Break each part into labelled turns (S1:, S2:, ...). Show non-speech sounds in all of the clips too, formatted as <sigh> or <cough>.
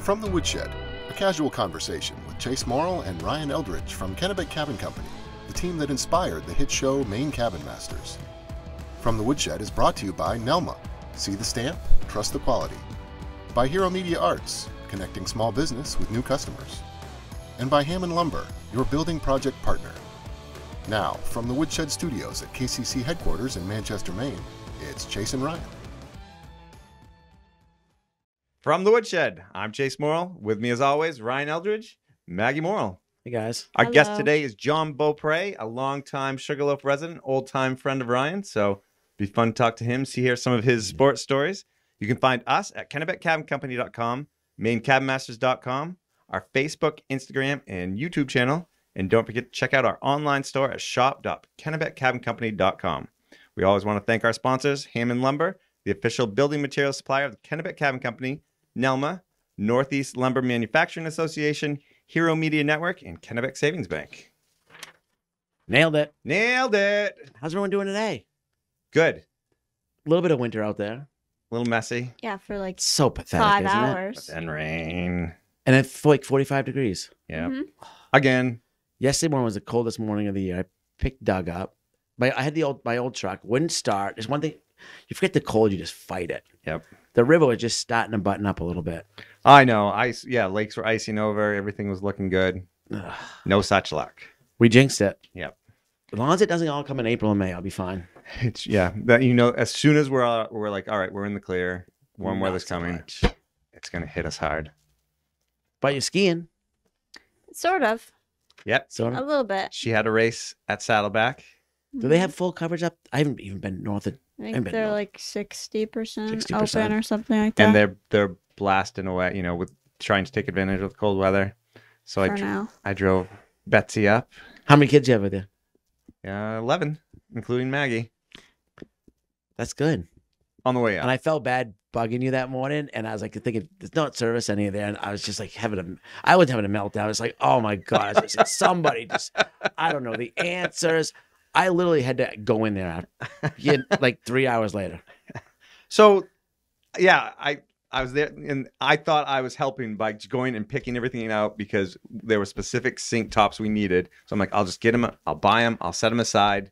S1: From the Woodshed, a casual conversation with Chase Morrill and Ryan Eldridge from Kennebec Cabin Company, the team that inspired the hit show Maine Cabin Masters. From the Woodshed is brought to you by Nelma. See the stamp, trust the quality. By Hero Media Arts, connecting small business with new customers. And by Hammond Lumber, your building project partner. Now, from the Woodshed Studios at KCC headquarters in Manchester, Maine, it's Chase and Ryan.
S2: From the Woodshed, I'm Chase Morrill. With me, as always, Ryan Eldridge, Maggie Morrill.
S3: Hey guys.
S2: Our guest today is John Beaupre, a longtime Sugarloaf resident, old time friend of Ryan. So be fun to talk to him, see here some of his sports stories. You can find us at KennebecCabinCompany.com, MaineCabinMasters.com, our Facebook, Instagram, and YouTube channel. And don't forget to check out our online store at shop.KennebecCabinCompany.com. We always want to thank our sponsors, Hammond Lumber, the official building material supplier of the Kennebec Cabin Company, Nelma, Northeast Lumber Manufacturing Association, Hero Media Network, and Kennebec Savings Bank.
S3: Nailed it.
S2: Nailed it.
S3: How's everyone doing today?
S2: Good.
S3: A little bit of winter out there.
S2: A little messy.
S4: Yeah, for like
S3: so pathetic,
S4: five
S3: isn't
S4: hours.
S2: But then rain.
S3: And it's like 45 degrees.
S2: Yeah.
S4: Mhm.
S2: Again.
S3: Yesterday morning was the coldest morning of the year. I picked Doug up. My, I had the old my old truck. Wouldn't start. There's one thing. You forget the cold, you just fight it.
S2: Yep.
S3: The river was just starting to button up a little bit.
S2: I know. Ice. Yeah. Lakes were icing over. Everything was looking good.
S3: Ugh.
S2: No such luck.
S3: We jinxed it.
S2: Yep.
S3: As long as it doesn't all come in April and May, I'll be fine.
S2: It's yeah. That you know, as soon as we're uh, we're like, all right, we're in the clear. Warm
S3: Not
S2: weather's coming.
S3: much.
S2: It's gonna hit us hard.
S3: But you're skiing.
S4: Sort of.
S2: Yep.
S3: So
S4: A little bit.
S2: She had a race at Saddleback.
S3: do they have full coverage up? I haven't even been north of.
S4: I think they're
S3: north.
S4: like sixty percent
S3: 60%.
S4: open or something like that.
S2: and they're they're blasting away, you know, with trying to take advantage of the cold weather. So I
S4: for
S2: dr-
S4: now.
S2: I drove Betsy up,
S3: How many kids you have with you?
S2: uh, eleven, including Maggie,
S3: That's good.
S2: on the way up.
S3: And I felt bad bugging you that morning, and I was like thinking, "There's not service any of there," and I was just like having a, I was having a meltdown. It's like, oh my god, I said, somebody just, I don't know the answers. I literally had to go in there, yeah, <laughs> like three hours later.
S2: so, yeah, I I was there, and I thought I was helping by going and picking everything out because there were specific sink tops we needed. So I'm like, I'll just get them, I'll buy them, I'll set them aside.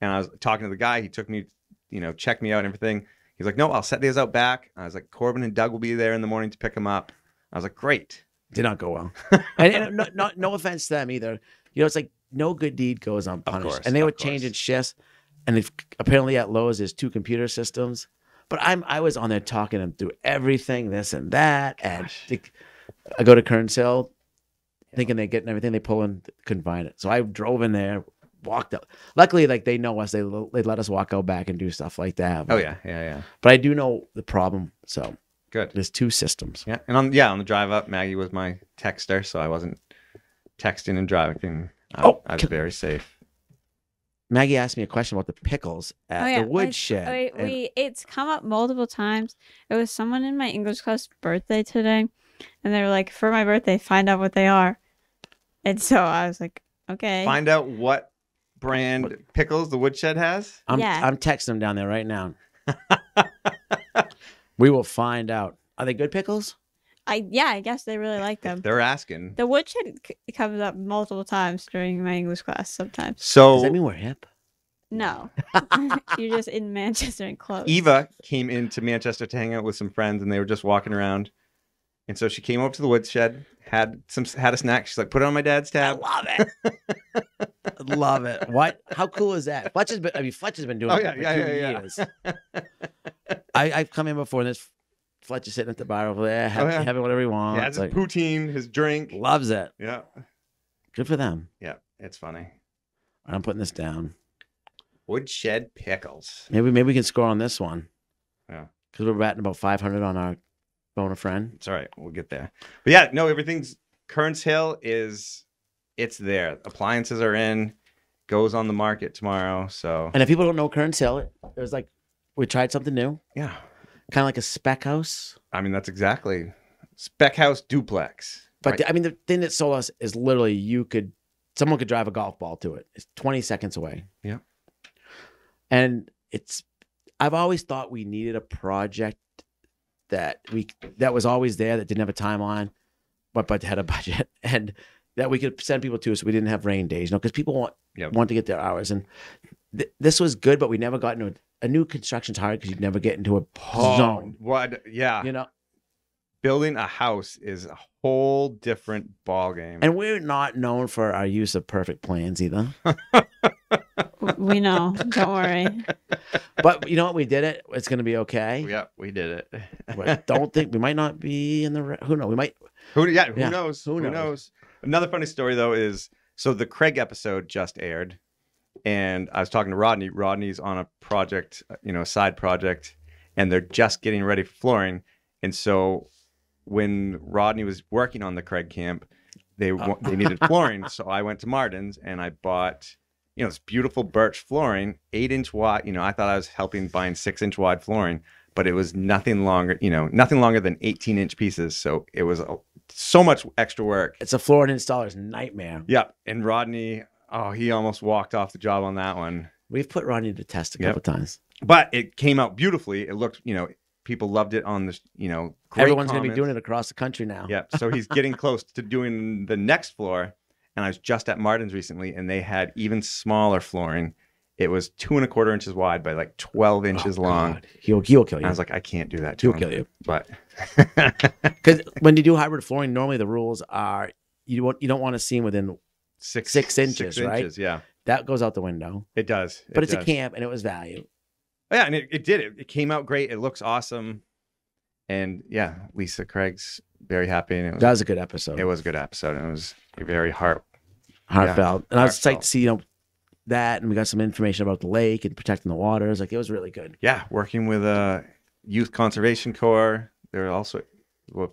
S2: And I was talking to the guy. He took me, you know, checked me out and everything. He's like, no, I'll set these out back. I was like, Corbin and Doug will be there in the morning to pick them up. I was like, great.
S3: Did not go well, <laughs> and, and no, no, no offense to them either. You know, it's like no good deed goes unpunished,
S2: course,
S3: and they were changing shifts, and if, apparently at Lowe's there's two computer systems. But I'm I was on there talking them through everything, this and that, oh, and
S2: Gosh.
S3: the- I go to Kern's Hill, thinking they're getting everything. They pull in, couldn't find it. So I drove in there, walked out. Luckily, like they know us, they they let us walk out back and do stuff like that.
S2: Oh yeah, yeah, yeah.
S3: But I do know the problem. So
S2: Good.
S3: there's two systems.
S2: Yeah, and on yeah on the drive up, Maggie was my texter, so I wasn't texting and driving. I,
S3: Oh,
S2: I was
S3: can-
S2: very safe.
S3: Maggie asked me a question about the pickles at
S4: oh yeah,
S3: the
S4: I-
S3: woodshed.
S4: I-
S3: and-
S4: we it's come up multiple times. It was someone in my English class birthday today, and they were like, "For my birthday, find out what they are." And so I was like, "Okay."
S2: Find out what brand pickles the woodshed has.
S3: I'm
S4: Yeah.
S3: I'm texting them down there right now. <laughs> we will find out. Are they good pickles?
S4: I yeah, I guess they really like them.
S2: They're asking.
S4: The woodshed c- comes up multiple times during my English class. Sometimes So
S3: Does
S2: So
S3: that mean we're hip?
S4: no, <laughs> <laughs> you're just in Manchester and close.
S2: Eva came into Manchester to hang out with some friends, and they were just walking around. And so she came up to the woodshed, had some had a snack. She's like, "Put it on my dad's
S3: I
S2: tab."
S3: love it. <laughs> love it. What? How cool is that? Fletch has been. I mean, Fletch has been doing
S2: Oh,
S3: it
S2: yeah,
S3: for
S2: yeah,
S3: two
S2: yeah, yeah.
S3: years. I, I've come in before, and this Fletch is sitting at the bar over there, have,
S2: Oh, yeah.
S3: having whatever he
S2: He
S3: wants.
S2: has his
S3: like,
S2: poutine, his drink.
S3: loves it.
S2: Yeah,
S3: Good for them.
S2: yeah, it's funny.
S3: I'm putting this down.
S2: Woodshed pickles.
S3: Maybe maybe we can score on this one.
S2: Yeah.
S3: Because we're batting about 500 on our phone a friend.
S2: It's all right. We'll get there. But yeah, no, everything's Kearns Hill is it's there. Appliances are in, goes on the market tomorrow. So
S3: And if people don't know Kern's Hill, it was like we tried something new,
S2: yeah,
S3: kind of like a spec house.
S2: I mean that's exactly spec house duplex.
S3: But
S2: Right.
S3: the- I mean, the thing that sold us is literally you could, someone could drive a golf ball to it. It's 20 seconds away.
S2: Yeah.
S3: And it's, I've always thought we needed a project that we that was always there that didn't have a timeline, but but had a <laughs> budget and that we could send people to, so we didn't have rain days. You know, because people want
S2: Yep.
S3: want to get their hours, and th- this was good, but we never got into a, a new construction's hard because you never get into a zone.
S2: What? Yeah.
S3: You know,
S2: Building a house is a whole different ball game.
S3: and we're not known for our use of perfect plans either. <laughs>
S4: We know. Don't worry. <laughs>
S3: but you know what? We did it. It's going to be okay.
S2: yeah, we did it.
S3: But don't think we might not be in the. re- Who knows? We might.
S2: Who? Yeah. Who
S3: Yeah,
S2: knows?
S3: who
S2: Who,
S3: knows?
S2: knows? Another funny story though is so the Craig episode just aired, and I was talking to Rodney. Rodney's on a project, you know, a side project, and they're just getting ready for flooring. And so when Rodney was working on the Craig camp, they oh. wa- they needed flooring. So I went to Martin's and I bought. You know, this beautiful birch flooring, eight inch wide. You know, I thought I was helping buying six inch wide flooring, but it was nothing longer, you know, nothing longer than 18 inch pieces. So it was a, so much extra work.
S3: It's a Florida installer's nightmare.
S2: Yep. And Rodney, oh, he almost walked off the job on that one.
S3: We've put Rodney to test a
S2: Yep.
S3: couple times.
S2: But it came out beautifully. It looked, you know, people loved it on the, you know,
S3: Everyone's going to be doing it across the country now.
S2: Yep. So he's <laughs> getting close to doing the next floor. And I was just at Martin's recently and they had even smaller flooring. It was two and a quarter inches wide by like 12 inches
S3: Oh,
S2: long.
S3: God. He'll he'll kill
S2: And
S3: you.
S2: I was like, I can't do that to
S3: He'll
S2: him.
S3: kill you.
S2: But <laughs>
S3: Because <laughs> when you do hybrid flooring, normally the rules are you want you don't want to see within
S2: six,
S3: Six inches, right?
S2: inches, yeah.
S3: that goes out the window.
S2: It does.
S3: But
S2: It
S3: it's a camp and it was value.
S2: Oh, yeah, and it, it did. It, it came out great. It looks awesome. And yeah, Lisa Craig's very happy. And it was,
S3: That was a good episode.
S2: it was a good episode. And it was very heart.
S3: heartfelt. And I was excited to see you know that, and we got some information about the lake and protecting the waters. Like it was really good.
S2: Yeah, working with a youth conservation corps. They're also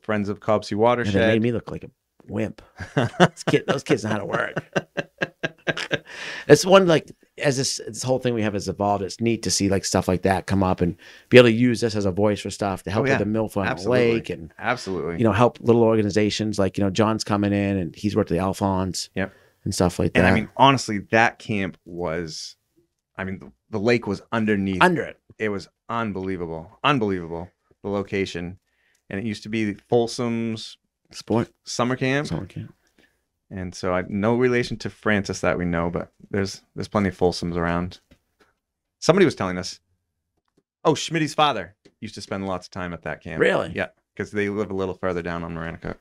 S2: friends of Cobbossee
S3: And it made me look like a wimp. Those, kid, those kids know how to work. <laughs> it's one like as this this whole thing we have has evolved. It's neat to see like stuff like that come up and be able to use this as a voice for stuff to help
S2: Oh, yeah.
S3: with the milfoil
S2: Absolutely.
S3: lake and
S2: Absolutely.
S3: you know help little organizations like you know John's coming in and he's worked at the Alfonds.
S2: Yep.
S3: And stuff like that.
S2: and I mean, honestly, that camp was, I mean, the, the lake was underneath.
S3: under it.
S2: it was unbelievable. Unbelievable. The location. And it used to be Folsom's
S3: Sport.
S2: summer camp.
S3: Summer camp.
S2: And so I no relation to Francis that we know, but there's there's plenty of Folsoms around. Somebody was telling us, oh, Schmidt's father used to spend lots of time at that camp.
S3: Really?
S2: Yeah, because they live a little further down on Maranacook.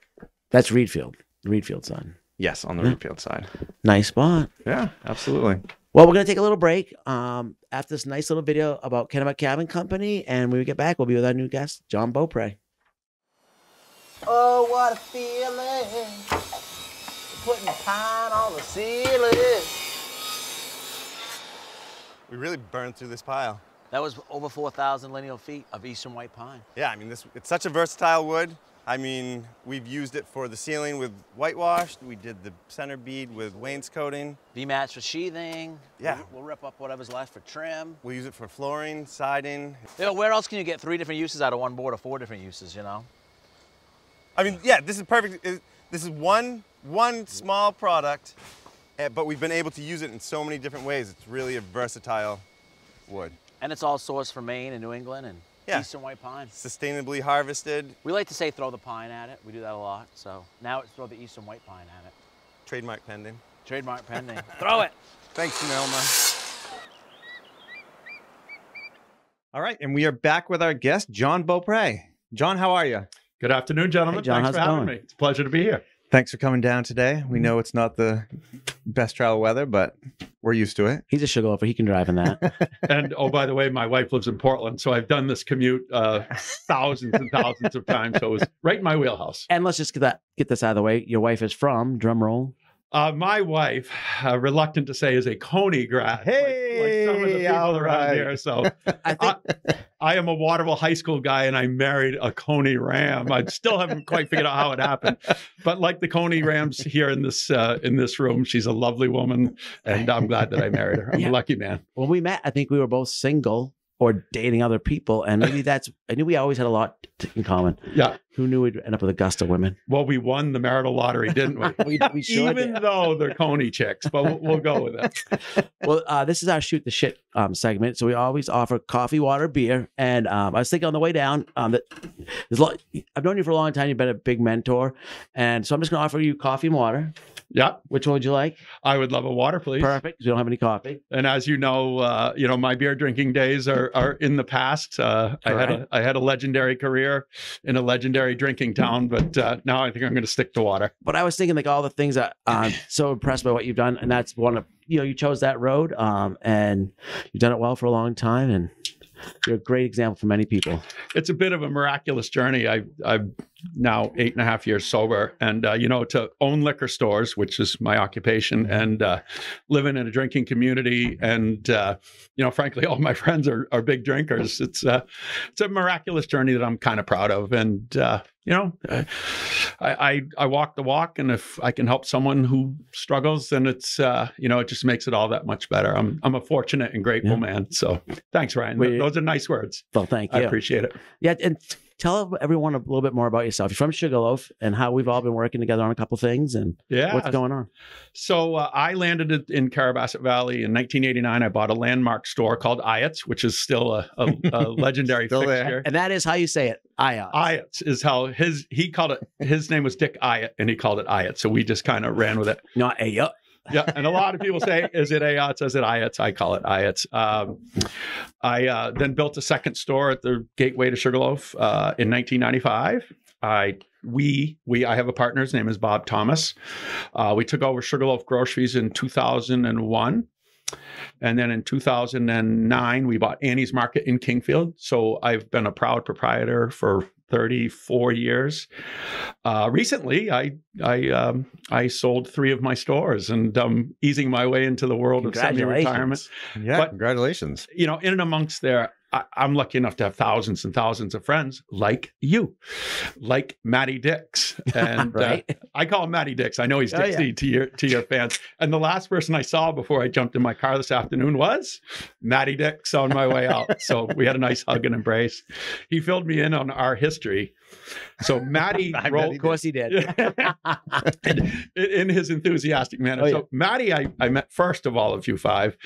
S3: That's Readfield. Readfield son.
S2: Yes, on the
S3: Yeah.
S2: Readfield side.
S3: Nice spot.
S2: Yeah, absolutely.
S3: Well, we're gonna take a little break. Um, after this nice little video about Kennebec Cabin Company, and when we get back, we'll be with our new guest, John Beaupre.
S5: Oh, what a feeling. Putting pine on the ceiling.
S6: We really burned through this pile.
S5: That was over 4,000 lineal feet of eastern white pine.
S6: Yeah, I mean, this it's such a versatile wood. I mean, we've used it for the ceiling with whitewash. We did the center bead with wainscoting.
S5: V-match for sheathing.
S6: Yeah.
S5: We'll, we'll rip up whatever's left for trim.
S6: We'll use it for flooring, siding.
S5: You know, where else can you get three different uses out of one board or four different uses, you know?
S6: I mean, yeah, this is perfect. It- This is one one small product, eh, but we've been able to use it in so many different ways. It's really a versatile wood.
S5: And it's all sourced from Maine and New England and
S6: Yeah.
S5: eastern white pine.
S6: Sustainably harvested,
S5: We like to say throw the pine at it. We do that a lot. So now it's throw the eastern white pine at it.
S6: trademark pending.
S5: Trademark pending. <laughs> throw it.
S6: Thanks, Nelma.
S2: All right, and we are back with our guest, John Beaupre. John, how are you?
S7: Good afternoon, gentlemen.
S3: Hey, John,
S7: Thanks for
S3: it
S7: having
S3: going?
S7: me. It's a pleasure to be here.
S2: Thanks for coming down today. We know it's not the best travel weather, but we're used to it.
S3: He's a sugar loafer. He can drive in that. <laughs>
S7: And oh, by the way, my wife lives in Portland, so I've done this commute uh, thousands and thousands of times. So it was right in my wheelhouse.
S3: and let's just get that get this out of the way. Your wife is from drum roll.
S7: Uh, my wife, uh, reluctant to say, is a Cony grad. like- like, some of the
S2: Hey,
S7: people
S2: all
S7: around here. So <laughs>
S3: I think
S7: I am a Waterville High School guy, and I married a Cony Ram. I still haven't quite figured out how it happened, but like the Cony Rams here in this uh, in this room, she's a lovely woman, and I'm glad that I married her. I'm
S3: Yeah.
S7: a lucky man.
S3: when we met, I think we were both single or dating other people, and maybe that's. I knew we always had a lot in common.
S7: Yeah.
S3: Who knew we'd end up with Augusta women?
S7: Well, we won the marital lottery, didn't we? <laughs>
S3: We, we <laughs> sure
S7: Even
S3: did.
S7: though they're Cony chicks, but we'll, we'll go with it. <laughs>
S3: Well, uh, this is our shoot the shit um, segment. So we always offer coffee, water, beer, and um, I was thinking on the way down um, that there's a lot, I've known you for a long time. You've been a big mentor, and so I'm just going to offer you coffee and water.
S7: Yeah,
S3: Which one would you like?
S7: I would love a water, please.
S3: Perfect. 'cause We don't have any coffee.
S7: And as you know, uh, you know my beer drinking days are are in the past. Uh, I had a I had a legendary career in a legendary drinking town, but uh, now I think I'm going to stick to water.
S3: But I was thinking like all the things that I'm <clears throat> so impressed by what you've done, and that's one of you know you chose that road, um, and you've done it well for a long time, and you're a great example for many people.
S7: It's a bit of a miraculous journey. I I'm now eight and a half years sober, and uh, you know to own liquor stores, which is my occupation, and uh, living in a drinking community, and uh, you know frankly, all my <laughs> friends are are big drinkers. It's uh, it's a miraculous journey that I'm kind of proud of, and uh, you know, I, I I walk the walk, and if I can help someone who struggles, then it's uh, you know it just makes it all that much better. I'm I'm a fortunate and grateful
S3: Yeah.
S7: man. So thanks, Ryan. Those are nice words.
S3: well thank you I
S7: appreciate it.
S3: Yeah, and tell everyone a little bit more about yourself. You're from Sugarloaf, and how we've all been working together on a couple things, and
S7: Yeah.
S3: what's going on.
S7: So uh, I landed it in Carrabassett Valley in 1989. I bought a landmark store called Ayats, which is still a, a, a <laughs> legendary
S2: Still there.
S3: And that is how you say it. I
S7: Ayats is how his he called it. His name was Dick Ayat, and he called it Ayat. So we just kind of ran with it.
S3: not a yup. <laughs>
S7: Yeah, and a lot of people say, "Is it Ayats? Is it Ayats?" I call it Ayats. Um, I uh, then built a second store at the gateway to Sugarloaf uh, in 1995. I we we I have a partner. His name is Bob Thomas. Uh, we took over Sugarloaf Groceries in 2001. And then in 2009, we bought Annie's Market in Kingfield. So I've been a proud proprietor for 34 years. Uh, recently, I I um, I sold three of my stores and um, easing my way into the world of semi-retirement.
S2: Yeah,
S7: But-
S2: congratulations.
S7: You know, in and amongst there, I, I'm lucky enough to have thousands and thousands of friends like you, like Matty Dix, <laughs> and uh, I call him Matty Dix. I know he's
S3: Oh, yeah.
S7: To your to your fans. And the last person I saw before I jumped in my car this afternoon was Matty Dix on my way out. so <laughs> we had a nice hug and embrace. He filled me in on our history. So Matty <laughs>
S2: I bet
S7: rolled
S2: he
S3: Of course he did.
S7: in, in his enthusiastic manner.
S3: Oh, yeah.
S7: So Matty, I, I met first of all of you five.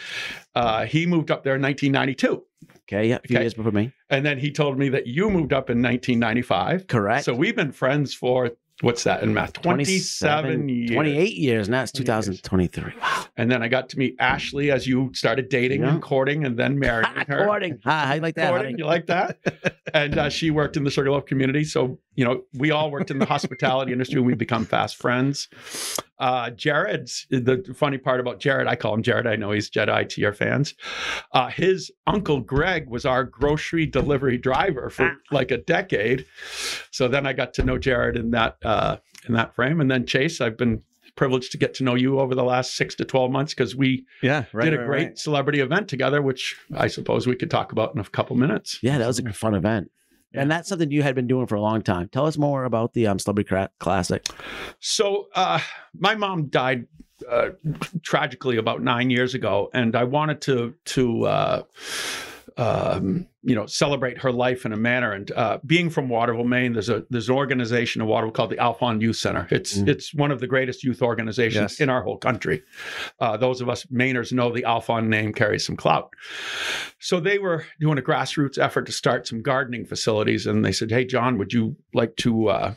S7: Uh, he moved up there in 1992.
S3: Okay, yeah, a few
S7: Okay.
S3: years before me.
S7: And then he told me that you moved up in 1995.
S3: Correct.
S7: So we've been friends for what's that in math? 27 years.
S3: 28 years. Now it's
S7: 20 years.
S3: 2023. Wow.
S7: And then I got to meet Ashley as you started dating
S3: Yeah.
S7: and courting and then marrying <laughs> her.
S3: Courting. Hi, you like that?
S7: Courting,
S3: honey?
S7: you like that? <laughs> and uh, she worked in the Sugarloaf community. So, you know, we all worked in the hospitality industry. We become fast friends. Uh, Jared's the funny part about Jared, I call him Jared. I know he's Jedi to your fans. Uh, his uncle Greg was our grocery delivery driver for like a decade. So then I got to know Jared in that uh, in that frame. And then Chase, I've been privileged to get to know you over the last six to 12 months because we
S2: Yeah, right.
S7: did a
S2: right,
S7: great
S2: right.
S7: celebrity event together, which I suppose we could talk about in a couple minutes.
S3: Yeah, that was a fun event. And that's something you had been doing for a long time. Tell us more about the um, Celebrity Cra- Classic.
S7: So, uh, my mom died uh, tragically about nine years ago, and I wanted to to uh, um, you know celebrate her life in a manner. And uh, being from Waterville, Maine, there's a there's an organization in Waterville called the Alfond Youth Center. It's
S3: Mm.
S7: it's one of the greatest youth organizations
S2: Yes.
S7: in our whole country. Uh, those of us Mainers know the Alfond name carries some clout. So they were doing a grassroots effort to start some gardening facilities, and they said, "Hey, John, would you like to?" Uh,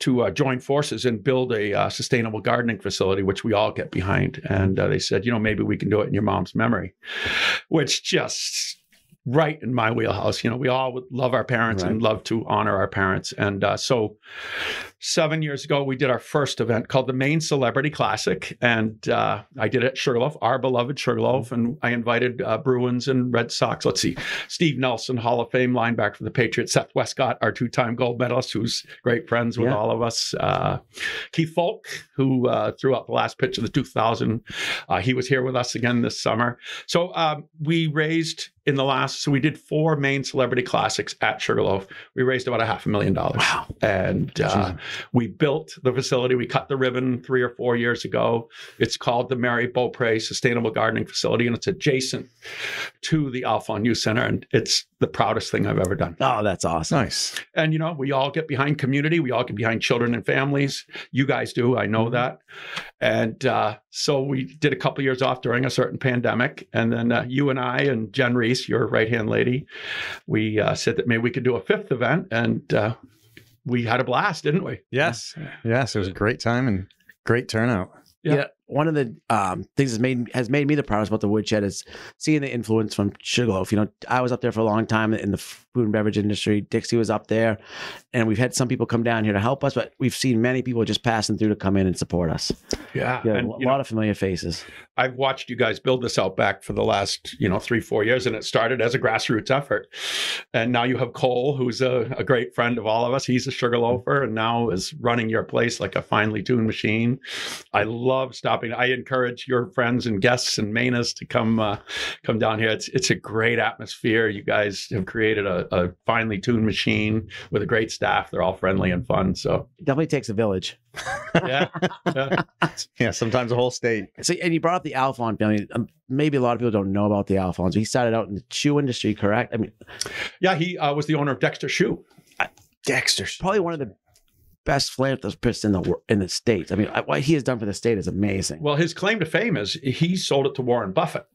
S7: to uh, join forces and build a uh, sustainable gardening facility, which we all get behind. And uh, they said, you know, maybe we can do it in your mom's memory, which just right in my wheelhouse. You know, we all love our parents and love to honor our parents. And uh, so seven years ago, we did our first event called the Maine Celebrity Classic. And uh, I did it at Sugarloaf, our beloved Sugarloaf. And I invited uh, Bruins and Red Sox. Let's see, Steve Nelson, Hall of Fame linebacker for the Patriots, Seth Wescott, our two time gold medalist, who's great friends with
S3: Yeah.
S7: all of us. Uh, Keith Foulke, who uh, threw out the last pitch of the 2000, uh, he was here with us again this summer. So um, we raised in the last, so we did four main celebrity classics at Sugarloaf. We raised about a half a million dollars. Wow. And uh, we built the facility. We cut the ribbon three or four years ago. It's called the Mary Beaupre Sustainable Gardening Facility, and it's adjacent to the Alfond Youth Center. And it's the proudest thing I've ever done.
S3: Oh, that's awesome.
S2: Nice.
S7: And, you know, we all get behind community. We all get behind children and families. You guys do. I know that. And uh, so we did a couple years off during a certain pandemic. And then uh, you and I and Jen Reese, your right hand lady, we uh, said that maybe we could do a fifth event, and uh, we had a blast, didn't we?
S2: Yes. Yes. It was a great time and great turnout.
S7: Yeah.
S3: Yeah. One of the um, things that's made has made me the proudest about the woodshed is seeing the influence from Sugarloaf. You know, I was up there for a long time in the food and beverage industry. Dixie was up there, and we've had some people come down here to help us, but we've seen many people just passing through to come in and support us.
S7: Yeah,
S3: Yeah,
S7: and
S3: a
S7: you know,
S3: lot of familiar faces.
S7: I've watched you guys build this out back for the last, you know, three, four years, and it started as a grassroots effort. And now you have Cole, who's a, a great friend of all of us. He's a Sugarloafer, and now is running your place like a finely tuned machine. I love stopping. I encourage your friends and guests and Manas to come uh, come down here. It's it's a great atmosphere. You guys have created a, a finely tuned machine with a great staff. They're all friendly and fun. So
S3: It definitely takes a village. <laughs>
S7: yeah, yeah.
S2: Yeah. Sometimes a whole state.
S3: So, and you brought up the Alfond family. Um, maybe a lot of people don't know about the Alfonds. He started out in the shoe industry, correct? I mean,
S7: yeah. He uh, was the owner of Dexter Shoe.
S2: Dexter.
S3: probably one of the best philanthropists in the in the states. I mean, what he has done for the state is amazing.
S7: Well, his claim to fame is he sold it to Warren Buffett.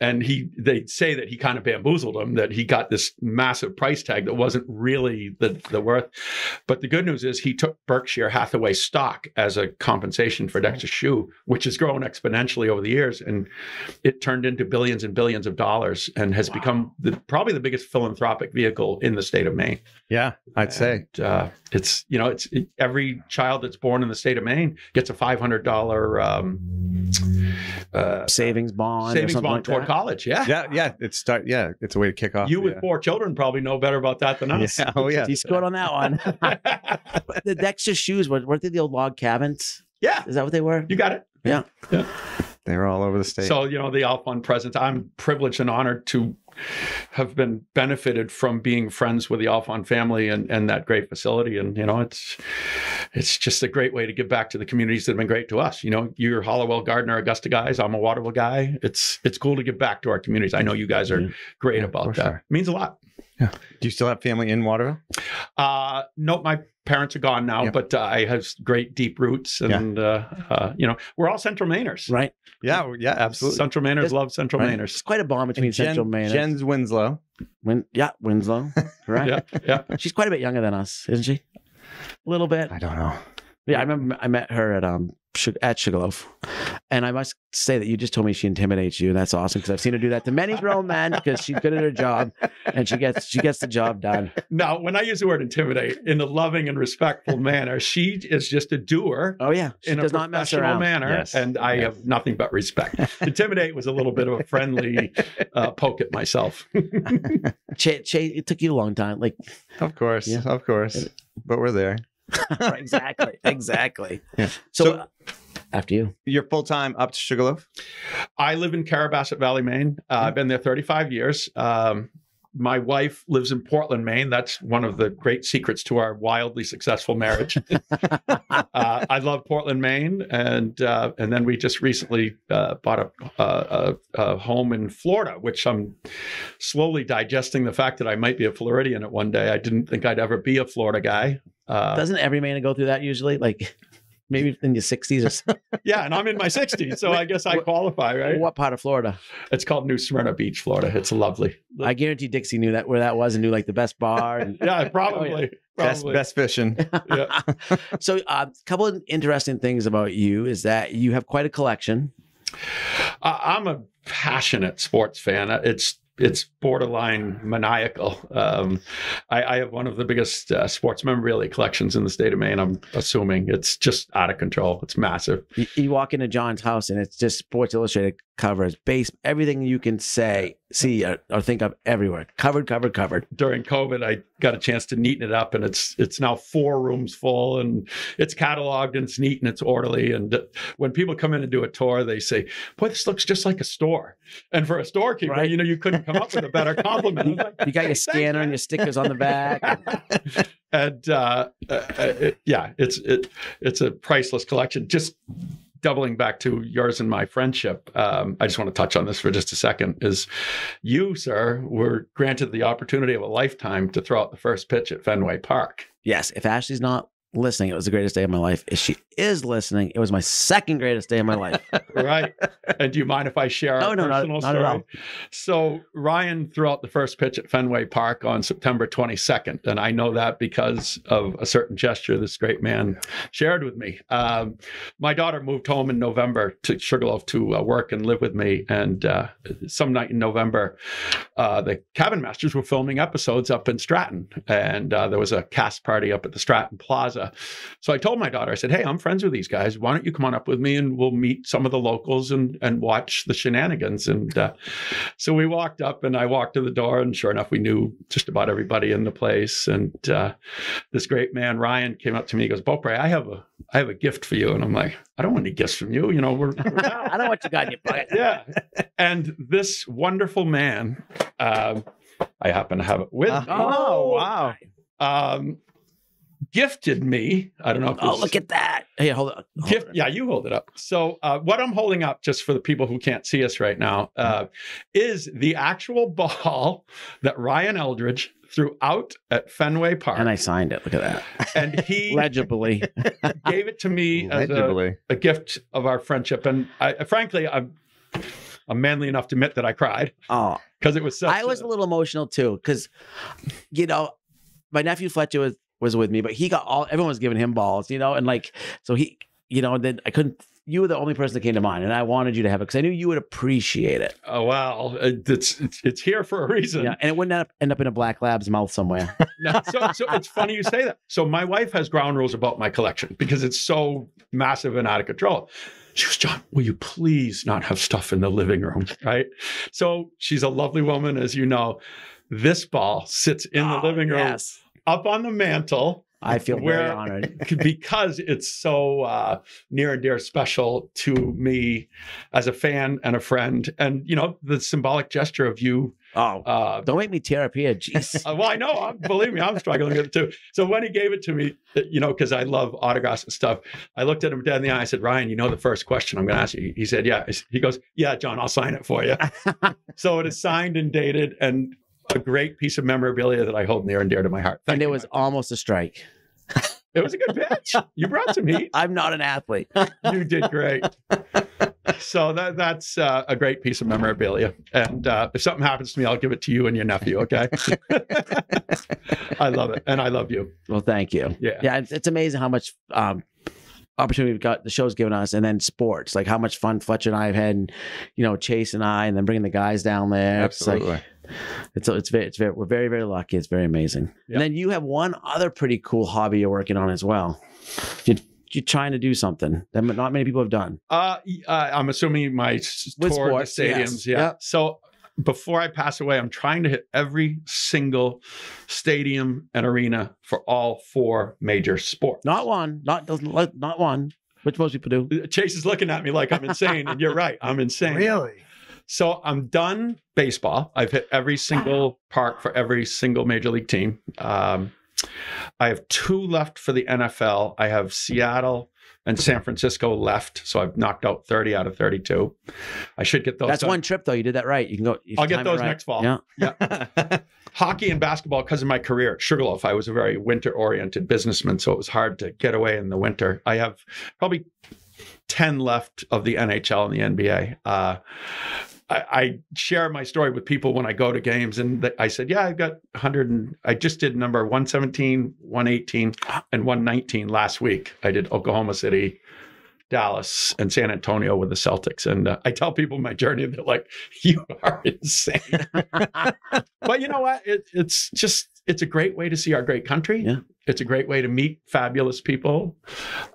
S7: And he they say that he kind of bamboozled him, that he got this massive price tag that wasn't really the, the worth. But the good news is he took Berkshire Hathaway stock as a compensation for Dexter Shoe, which has grown exponentially over the years. And it turned into billions and billions of dollars and has become the, probably the biggest philanthropic vehicle in the state of Maine.
S2: Yeah. I'd say.
S7: Uh, it's you know it's it, every child that's born in the state of Maine gets a five hundred dollar um, uh,
S3: Savings bond, or
S7: savings
S3: something
S7: bond
S3: like
S7: toward
S3: that.
S7: college. Yeah.
S2: Yeah. Yeah. It's start. Yeah. It's a way to kick off.
S7: you with
S2: yeah.
S7: four children probably know better about that than us.
S2: Yeah. Oh yeah.
S3: He scored on that one. But <laughs> <laughs> the Dexter shoes were weren't they the old log cabins?
S7: yeah,
S3: Is that what they were?
S7: you got it.
S3: Yeah. Yeah.
S2: They were all over the state.
S7: So you know the Alfond presence. I'm privileged and honored to have been benefited from being friends with the Alfond family and, and that great facility. And you know it's it's just a great way to give back to the communities that have been great to us. You know, you're Hallowell, Gardiner, Augusta guys. I'm a Waterville guy. It's it's cool to give back to our communities. I know you guys are
S3: Yeah.
S7: great
S2: Yeah,
S7: about that.
S2: sure.
S7: means a lot. Yeah.
S2: Do you still have family in Waterville?
S7: Uh, nope, my parents are gone now,
S2: Yeah.
S7: but uh, I have great deep roots, and uh, uh, you know we're all Central Mainers.
S3: Right.
S2: Yeah. Yeah. Absolutely.
S7: Central Mainers
S3: Yes.
S7: love Central
S3: Right.
S7: Mainers.
S3: It's quite a bond between
S2: And Jen-
S3: Central Maine. and-
S2: Jen's Winslow.
S3: Win, yeah, Winslow. <laughs> Correct.
S7: Yeah, yeah.
S3: She's quite a bit younger than us, isn't she? A little bit.
S2: I don't know.
S3: Yeah, I remember I met her at um at Sugarloaf, and I must say that you just told me she intimidates you, and that's awesome because I've seen her do that to many grown men because she's good at her job and she gets she gets the job done.
S7: Now, when I use the word intimidate in a loving and respectful <laughs> manner, she is just a doer.
S3: Oh yeah, she
S7: in a
S3: does not mess around.
S7: manner,
S2: Yes.
S7: and I
S2: Yes.
S7: have nothing but respect. <laughs> Intimidate was a little bit of a friendly uh, poke at myself. <laughs>
S3: Che, che, it took you a long time, like
S2: Of course.
S3: Yeah.
S2: Of course. But we're there.
S3: exactly, exactly.
S2: Yeah.
S3: So,
S2: So-
S3: uh, after you,
S2: You're full time up to Sugarloaf.
S7: I live in Carrabassett Valley, Maine. Uh, I've been there 35 years. Um, my wife lives in Portland, Maine. That's one of the great secrets to our wildly successful marriage. <laughs> uh, I love Portland, Maine, and uh, and then we just recently uh, bought a, a, a, a home in Florida, which I'm slowly digesting the fact that I might be a Floridian at one day. I didn't think I'd ever be a Florida guy. Uh,
S3: doesn't every man go through that usually? Like maybe in your sixties or s- <laughs>
S7: yeah, and I'm in my 60s, so I guess I qualify, right?
S3: what part of Florida?
S7: It's called New Smyrna Beach, Florida. It's lovely.
S3: I guarantee Dixie knew that where that was and knew like the best bar. And <laughs> oh,
S7: Yeah, probably.
S2: Best,
S7: probably.
S2: best fishing.
S7: Yeah. <laughs>
S3: so, a couple of interesting things about you is that you have quite a collection.
S7: I- I'm a passionate sports fan. It's it's borderline maniacal. Um, I, I have one of the biggest uh, sports memorabilia collections in the state of Maine. I'm assuming it's just out of control. It's massive.
S3: You, you walk into John's house and it's just Sports Illustrated covers, base, everything you can say, see, or, or think of everywhere. Covered, covered, covered.
S7: During COVID, I got a chance to neaten it up, and it's it's now four rooms full, and it's cataloged and it's neat and it's orderly. And uh, when people come in and do a tour, they say, "Boy, this looks just like a store." And for a storekeeper,
S3: Right.
S7: you know, you couldn't come up with a better <laughs> compliment. Like,
S3: You got your scanner and your stickers on the back. <laughs>
S7: and uh, uh, uh, it- yeah, it's it, it's a priceless collection. Just doubling back to yours and my friendship, um, I just want to touch on this for just a second. Is you, sir, were granted the opportunity of a lifetime to throw out the first pitch at Fenway Park.
S3: Yes, if Ashley's not listening, it was the greatest day of my life. If she is listening, it was my second greatest day of my life. <laughs>
S7: right. And do you mind if I share
S3: No,
S7: a
S3: no, not-
S7: personal
S3: not at
S7: story?
S3: all.
S7: So Ryan threw out the first pitch at Fenway Park on September 22nd, and I know that because of a certain gesture this great man shared with me. Um, my daughter moved home in November to Sugarloaf to uh, work and live with me, and uh, some night in November, uh, the Cabin Masters were filming episodes up in Stratton, and uh, there was a cast party up at the Stratton Plaza. So I told my daughter, I said, "Hey, I'm friends with these guys. Why don't you come on up with me and we'll meet some of the locals and and watch the shenanigans?" And uh, so we walked up, and I walked to the door, and sure enough, we knew just about everybody in the place. And uh, this great man Ryan came up to me. He goes, "Beaupre, I have a I have a gift for you." And I'm like, "I don't want any gifts from you. You know, we're, we're <laughs>
S3: I don't want you got in your pocket. <laughs>
S7: yeah." And this wonderful man, um, I happen to have it with me.
S2: Oh, wow.
S7: Um, gifted me. I don't know. If
S3: Oh, look at that. Hey, hold on. Hold
S7: gift
S3: on.
S7: yeah you hold it up so uh, what i'm holding up just for the people who can't see us right now uh, is the actual <laughs> ball that ryan eldridge threw out at fenway park
S3: And I signed it. Look at that.
S7: and he <laughs>
S3: Legibly. <laughs>
S7: gave it to me as a, a gift of our friendship and I, frankly i'm i'm manly enough to admit that i cried
S3: Oh,
S7: because it was such
S3: I was a little emotional too because, you know, my nephew Fletcher was was with me, but he got all everyone was giving him balls, you know, and like so he, you know, then I couldn't. You were the only person that came to mind, and I wanted you to have it because I knew you would appreciate it.
S7: oh wow oh, uh, it's, it's it's here for a reason
S3: Yeah, and it wouldn't end up, in a black lab's mouth somewhere. <laughs>
S7: No, so, so it's funny you say that. So my wife has ground rules about my collection because it's so massive and out of control. She goes, John, will you please not have stuff in the living room? Right. So she's a lovely woman, as you know. This ball sits in the
S3: Oh,
S7: living room
S3: Yes,
S7: up on the mantle
S3: I feel very
S7: Where-
S3: honored. <laughs>
S7: because it's so uh, near and dear special to me as a fan and a friend. And, you know, the symbolic gesture of you
S3: Oh,
S7: uh,
S3: don't make me tear up here, jeez. <laughs>
S7: uh, well, I know. I'm, believe me, I'm struggling with it too. So when he gave it to me, uh, you know, because I love autographs and stuff, I looked at him dead in the eye. I said, "Ryan, you know the first question I'm going to ask you." He said, "Yeah." He goes, "Yeah, John, I'll sign it for you." <laughs> so it is signed and dated, and a great piece of memorabilia that I hold near and dear to my heart. Thank
S3: and it was almost a strike. <laughs>
S7: it was a good pitch. You brought some heat. <laughs>
S3: I'm not an athlete.
S7: You did great. So that that's uh, a great piece of memorabilia, and uh, if something happens to me, I'll give it to you and your nephew. Okay, <laughs> I love it, and I love you.
S3: Well, thank you.
S7: Yeah.
S3: Yeah, it's, it's amazing how much um, opportunity we've got. The show's given us, and then sports, like how much fun Fletcher and I have had, and you know Chase and I, and then bringing the guys down there.
S2: Absolutely.
S3: It's it's very it's very we're very very lucky. It's very amazing.
S7: Yeah.
S3: And then you have one other pretty cool hobby you're working on as well. You, you're trying to do something that not many people have done.
S7: Uh, uh, I'm assuming my
S3: With
S7: tour
S3: sports,
S7: the stadiums.
S3: yes.
S7: Yeah.
S3: Yep.
S7: So before I pass away, I'm trying to hit every single stadium and arena for all four major sports.
S3: Not one, not not one, which most people do.
S7: Chase is looking at me like I'm insane, and you're right. I'm <laughs> insane.
S5: Really?
S7: So I'm done baseball. I've hit every single park for every single major league team. Um, I have two left for the NFL. I have Seattle and San Francisco left, so I've knocked out 30 out of 32. I should get those.
S3: That's
S7: done.
S3: one trip though. You did that right. You can go. you
S7: I'll get those
S3: right.
S7: next fall.
S3: Yeah.
S7: Yeah. <laughs> Hockey and basketball, because of my career at Sugarloaf, I was a very winter oriented businessman, so it was hard to get away in the winter. I have probably 10 left of the NHL and the NBA. Uh, I, I share my story with people when I go to games, and th- I said, "Yeah, I've got 100. And I just did number 117, 118, and 119 last week. I did Oklahoma City, Dallas, and San Antonio with the Celtics. And uh, I tell people my journey, they're like, "You are <laughs> insane." <laughs> but you know what? It, it's just it's a great way to see our great country.
S3: Yeah.
S7: It's a great way to meet fabulous people,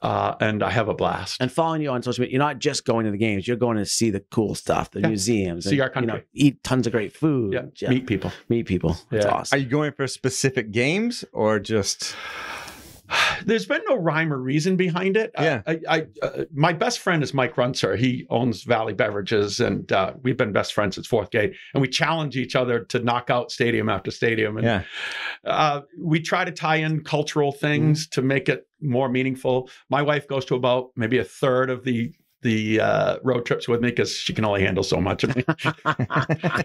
S7: uh, and I have a blast.
S3: And following you on social media, you're not just going to the games. You're going to see the cool stuff, the
S7: Yeah.
S3: museums,
S7: See
S3: and,
S7: our
S3: You know,
S7: country.
S3: eat tons of great food.
S7: yeah,
S3: Yeah.
S7: meet people.
S3: meet people. That's
S7: Yeah.
S2: Are you going for specific games or just
S7: There's been no rhyme or reason behind it.
S2: Yeah.
S7: I, I, uh, my best friend is Mike Runser. He owns Valley Beverages, and uh, we've been best friends since fourth grade. And we challenge each other to knock out stadium after stadium. And
S2: yeah?
S7: uh, we try to tie in cultural things to make it more meaningful. My wife goes to about maybe a third of the the uh, road trips with me because she can only handle so much of me, <laughs>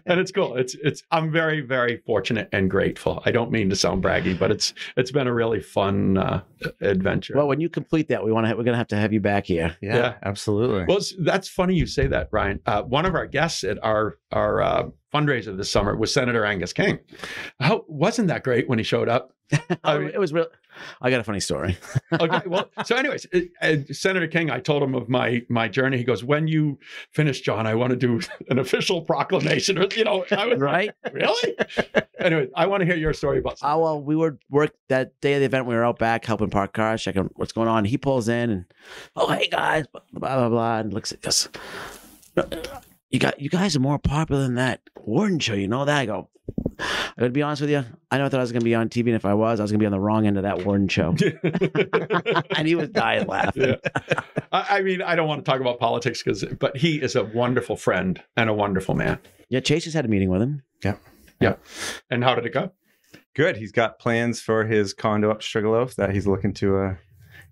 S7: and it's cool. It's it's I'm very very fortunate and grateful. I don't mean to sound braggy, but it's it's been a really fun uh, adventure.
S3: well, when you complete that, we want to. We're gonna have to have you back here.
S2: Yeah,
S7: Yeah.
S2: absolutely.
S7: Well, that's funny you say that, Ryan. Uh, one of our guests at our our uh, fundraiser this summer was Senator Angus King. How wasn't that great when he showed up? <laughs> I
S3: Oh,
S7: mean-
S3: it was real. I got a funny story. <laughs>
S7: okay, well, so anyways, uh, Senator King, I told him of my my journey. He goes, "When you finish, John, I want to do an official proclamation." Or you know, I was
S3: Right? <laughs>
S7: really. anyway, I want to hear your story about.
S3: Oh well, we were work that day of the event. We were out back helping park cars, checking what's going on. He pulls in and, oh hey guys, blah blah blah, and looks at us. You got you guys are more popular than that Warden show. You know that? I go. I gotta be honest with you. I never thought I was gonna be on TV, and if I was, I was gonna be on the wrong end of that Warden show. <laughs> and he was dying laughing.
S7: yeah. I, I mean, I don't want to talk about politics because, but he is a wonderful friend and a wonderful man.
S3: Yeah, Chase has had a meeting with him. Yeah, yeah.
S7: And how did it go?
S2: Good. He's got plans for his condo up Sugarloaf that he's looking to uh,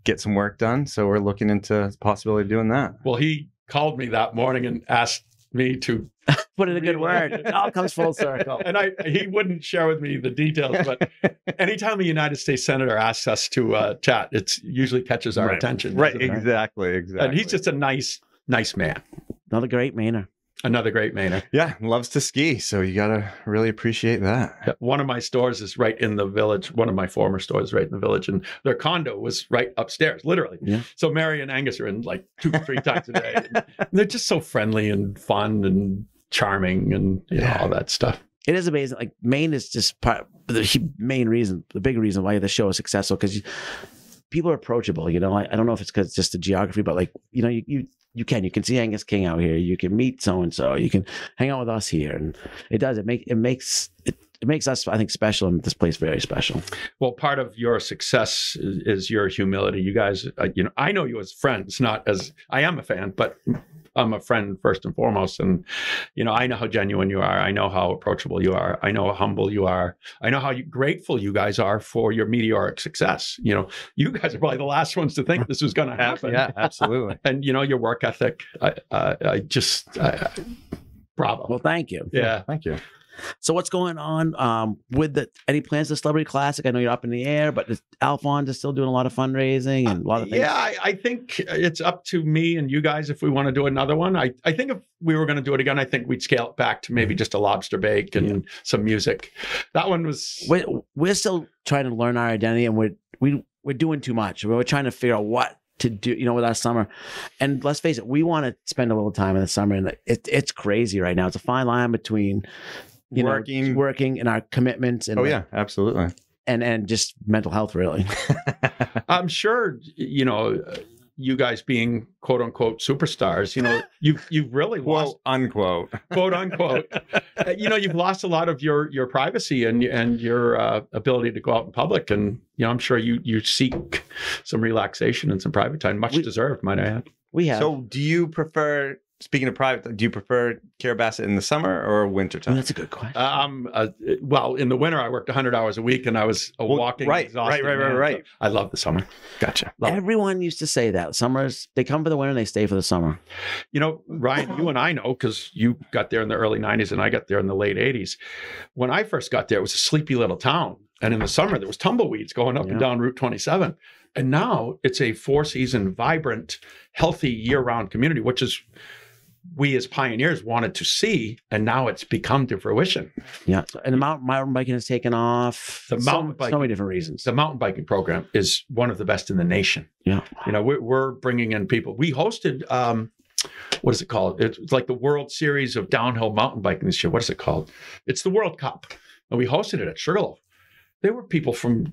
S2: get some work done. So we're looking into the possibility of doing that.
S7: Well, he called me that morning and asked me to <laughs>
S3: Put in a good word. It all comes full circle.
S7: and I he wouldn't share with me the details, but <laughs> anytime a United States senator asks us to uh, chat, it's usually catches our
S2: Right.
S7: attention.
S2: Right. Exactly. Exactly.
S7: And he's just a nice, nice man.
S3: Another great Mainer.
S7: Another great Mainer.
S2: yeah, loves to ski. So you got to really appreciate that.
S7: One of my stores is right in the village. One of my former stores right in the village, and their condo was right upstairs, literally.
S3: Yeah.
S7: So Mary and Angus are in like two, or three times a day. And <laughs> they're just so friendly and fun and charming, and you know
S2: Yeah.
S7: all that stuff.
S3: it is amazing. Like Maine is just part the main reason, the big reason why the show is successful because people are approachable. You know, I, I don't know if it's because just the geography, but like you know, you you you can you can see Angus King out here. You can meet so and so. You can hang out with us here, and it does. It make it makes it. It makes us, I think, special, and this place very special.
S7: Well, part of your success is, is your humility. You guys, uh, you know, I know you as friends, not as I am a fan, but I'm a friend first and foremost. And you know, I know how genuine you are. I know how approachable you are. I know how humble you are. I know how you, grateful you guys are for your meteoric success. You know, you guys are probably the last ones to think this was going <laughs> to happen.
S2: Yeah, absolutely. <laughs>
S7: And you know, your work ethic. I, uh, I just, I, I, bravo.
S3: Well, thank you.
S7: yeah.
S2: Thank you.
S3: So, what's going on um, with the any plans for Celebrity Classic? I know you're up in the air, but is Alfonds is still doing a lot of fundraising and a lot of things.
S7: Yeah, I, I think it's up to me and you guys if we want to do another one. I, I think if we were going to do it again, I think we'd scale it back to maybe just a lobster bake and some music. That one was
S3: we're, we're still trying to learn our identity and we're we, we're doing too much we're trying to figure out what to do you know with our summer and let's face it we want to spend a little time in the summer and it, it's crazy right now it's a fine line between you
S2: Working.
S3: know working and our commitments and
S2: Oh, yeah, absolutely.
S3: and and just mental health really <laughs> <laughs>
S7: I'm sure you know you guys being quote unquote superstars, you know, you've you've really lost
S2: Quote unquote. <laughs>
S7: quote unquote. uh, you know, you've lost a lot of your your privacy and and your uh, ability to go out in public, and you know, I'm sure you you seek some relaxation and some private time, much
S3: We-
S7: deserved, might I add.
S3: we have
S2: So, do you prefer, speaking of private, do you prefer Carrabassett in the summer or winter time?
S3: that's a good question
S7: Um, uh, well, in the winter, I worked 100 hours a week, and I was a
S2: Well,
S7: walking,
S2: right,
S7: exhausted
S2: right, right, right,
S7: man.
S2: right.
S7: I love the summer.
S2: Gotcha.
S7: love it.
S3: everyone used to say that summers they come for the winter and they stay for the summer
S7: You know, Ryan, you and I know because you got there in the early 90s and I got there in the late 80s. When I first got there, it was a sleepy little town. And in the summer, there was tumbleweeds going up
S3: Yeah.
S7: and down Route 27. And now it's a four season, vibrant, healthy year round community, which is we as pioneers wanted to see. And now it's become to fruition.
S3: yeah and the mountain, mountain biking has taken off
S7: The
S3: So-
S7: mountain
S3: so,
S7: biking-
S3: many different reasons
S7: The mountain biking program is one of the best in the nation.
S3: yeah
S7: You know, we're, we're bringing in people. We hosted, um, what is it called? It's like the World Series of Downhill Mountain Biking this year. What is it called? It's the World Cup. And we hosted it at Sugarloaf. There were people from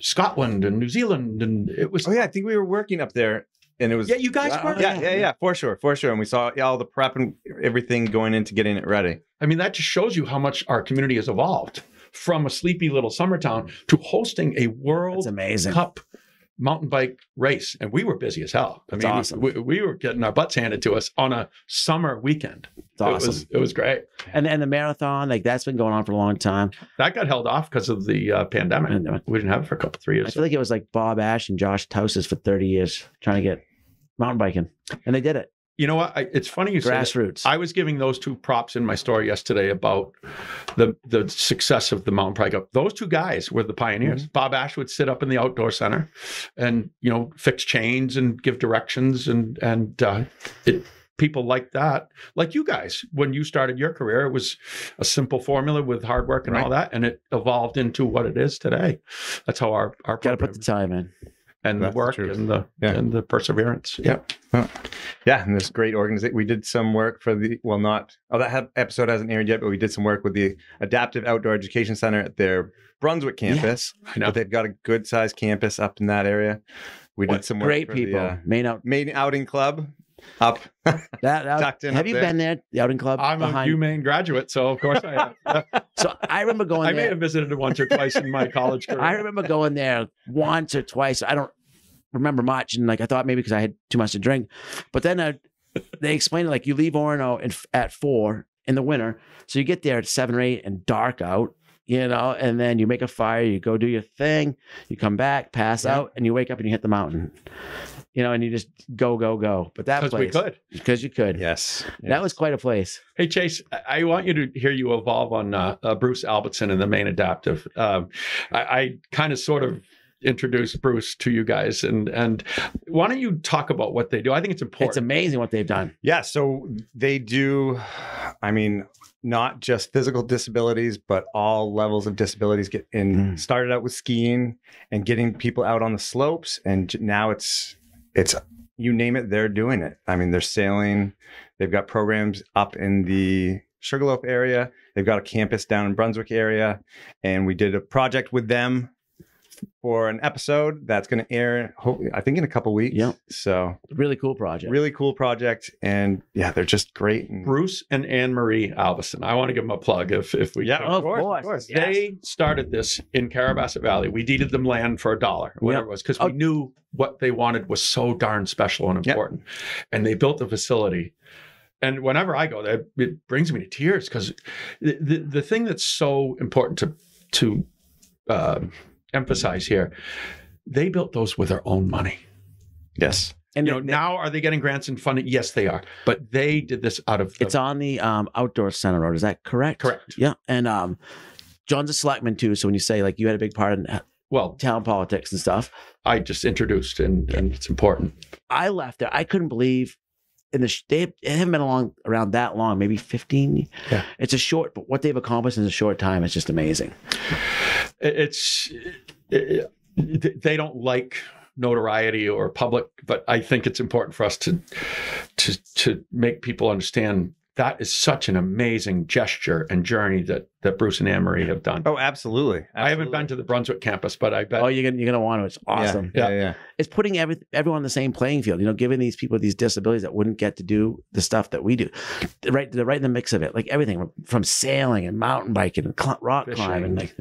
S7: Scotland and New Zealand, and it was.
S2: Oh, yeah. I think we were working up there and it was.
S7: Yeah, you guys were.
S2: yeah, yeah, yeah, for sure, for sure. And we saw all the prep and everything going into getting it ready.
S7: I mean, that just shows you how much our community has evolved from a sleepy little summer town to hosting a World
S3: it's amazing
S7: Cup mountain bike race, and we were busy as hell. I
S3: That's
S7: mean,
S3: awesome.
S7: we, we were getting our butts handed to us on a summer weekend.
S3: it's awesome
S7: It was it was great.
S3: and and the marathon like that's been going on for a long time
S7: That got held off because of the uh, pandemic. We didn't have it for a couple three years.
S3: I feel like it was like Bob Ash and Josh Tausis for 30 years trying to get mountain biking, and they did it.
S7: You know what? I, it's funny you.
S3: Grassroots.
S7: I was giving those two props in my story yesterday about the the success of the Mountain Pride Cup. Those two guys were the pioneers. Bob Ash would sit up in the outdoor center and you know fix chains and give directions and and uh, it people like that, like you guys, when you started your career, it was a simple formula with hard work and all that, and it evolved into what it is today. That's how our our
S3: Got to put the time in.
S7: And the
S2: That's the
S7: work
S2: truth.
S7: and the
S2: Yeah.
S7: and the perseverance. Yeah.
S2: Yeah, and this great organization. We did some work for the well, not oh that ha- episode hasn't aired yet, but we did some work with the Adaptive Outdoor Education Center at their Brunswick campus.
S7: I know.
S2: But they've got a good sized campus up in that area. We did some work
S3: great people.
S2: the uh,
S3: Maine out.
S2: Maine outing club up. <laughs>
S3: That, that
S2: tucked in
S3: have
S2: up
S3: you
S2: there.
S3: been there? The outing club
S7: I'm a
S3: behind.
S7: UMaine graduate, so of course I have. <laughs>
S3: So I remember going
S7: I may have visited it once or twice in my college <laughs> career.
S3: I remember going there once or twice. I don't remember much, and like I thought maybe because I had too much to drink. But then uh, they explained it like you leave Orono in, at four in the winter, so you get there at seven or eight and dark out, you know, and then you make a fire, you go do your thing, you come back, pass
S2: Yeah.
S3: out, and you wake up and you hit the mountain, you know, and you just go go go. But that
S7: because we could.
S3: because you could,
S2: Yes.
S3: that was quite a place.
S7: Hey Chase, I- I want you to hear you evolve on uh, uh, Bruce Albertson and the Maine adaptive. Um, I, I kind of sort of introduced Bruce to you guys, and and why don't you talk about what they do? I think it's important.
S3: It's amazing what they've done.
S2: Yeah, so they do, I mean, not just physical disabilities, but all levels of disabilities get in.
S3: Mm.
S2: Started out with skiing and getting people out on the slopes, and now it's it's you name it, they're doing it. I mean, they're sailing. They've got programs up in the Sugarloaf area. They've got a campus down in Brunswick area, and we did a project with them for an episode that's going to air. Hopefully, I think in a couple weeks.
S3: Yep.
S2: So
S3: Really cool project.
S2: really cool project and yeah they're just great and
S7: Bruce and Anne Marie Alberson. I want to give them a plug if if we
S2: Yeah,
S7: can.
S3: of
S2: course, of
S3: course.
S2: course.
S3: Yes.
S7: They started this in Carrabassett Valley. We deeded them land for a dollar, whatever
S3: Yep.
S7: it was, because
S3: Oh.
S7: we knew what they wanted was so darn special and
S2: Yep.
S7: important. And they built the facility. And whenever I go there, it brings me to tears because the, the, the thing that's so important to to uh, emphasize here, they built those with their own money.
S2: yes
S3: and
S7: You know,
S3: they-
S7: now are they getting grants and funding? Yes, they are. But they did this out of the,
S3: It's on the um, outdoor center road. Is that correct?
S7: Correct.
S3: Yeah. And um, John's a selectman too. So when you say like you had a big part in uh,
S7: well,
S3: town politics and stuff,
S7: I just introduced and, and it's important.
S3: I left there. I couldn't believe in the sh- they it haven't been along around that long, maybe fifteen.
S7: Yeah.
S3: It's a short, but what they've accomplished in a short time is just amazing.
S7: It's it- it- they don't like notoriety or public but i think it's important for us to to to make people understand that is such an amazing gesture and journey that that bruce and anne-marie have done
S2: oh absolutely,
S7: i haven't been to the brunswick campus but i bet
S3: Oh, you're gonna you're gonna want to. It's awesome.
S2: yeah yeah, yeah.
S3: It's putting every everyone on the same playing field. You know, giving these people these disabilities that wouldn't get to do the stuff that we do. They're right, they're right in the mix of it. Like everything from sailing and mountain biking and cl- rock
S7: Fishing.
S3: climbing. Like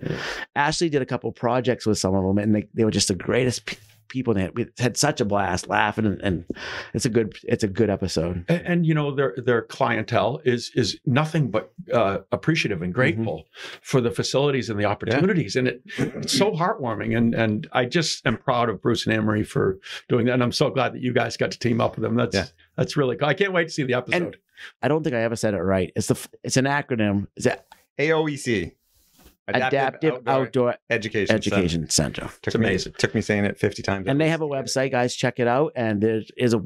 S3: Ashley did a couple projects with some of them, and they, they were just the greatest pe- people. They had, we had such a blast laughing, and, and it's a good it's a good episode.
S7: and, and, you know their their clientele is is nothing but uh, appreciative and grateful for the facilities and the opportunities and it, it's so heartwarming and and i just am proud of bruce and anne-marie for doing that and i'm so glad that you guys got to team up with them that's
S2: Yeah.
S7: that's really cool i can't wait to see the episode
S3: I don't think I ever said it right. It's the it's an acronym. Is it
S2: aoec E
S3: Adaptive, Outdoor,
S2: Education
S3: Education Center?
S2: Center.
S7: It's
S2: Took me-
S7: amazing.
S2: took me saying it 50 times
S3: and they have a website guys check it out and there is a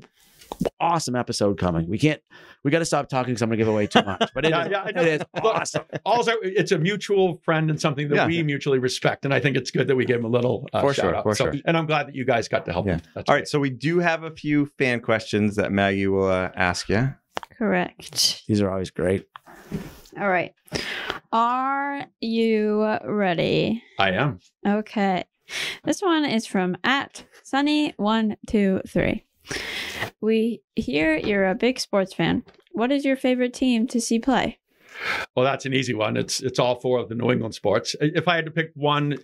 S3: awesome episode coming we can't we got to stop talking because i'm gonna give away too much but it
S7: Yeah,
S3: is-
S7: yeah,
S3: it is
S7: Look,
S3: awesome
S7: also it's a mutual friend and something that
S2: Yeah.
S7: we mutually respect and i think it's good that we gave him a little uh,
S2: For
S7: shout
S2: sure,
S7: out.
S2: for
S7: So-
S2: sure.
S7: and i'm glad that you guys got to help
S2: Yeah.
S7: him That's
S2: all right so we do have a few fan questions that maggie will uh, ask you
S4: Correct.
S3: these are always great
S4: All right. Are you ready?
S7: i am
S4: Okay. This one is from at Sunny123. We hear you're a big sports fan. What is your favorite team to see play?
S7: Well, that's an easy one. It's it's all four of the New England sports. If I had to pick one,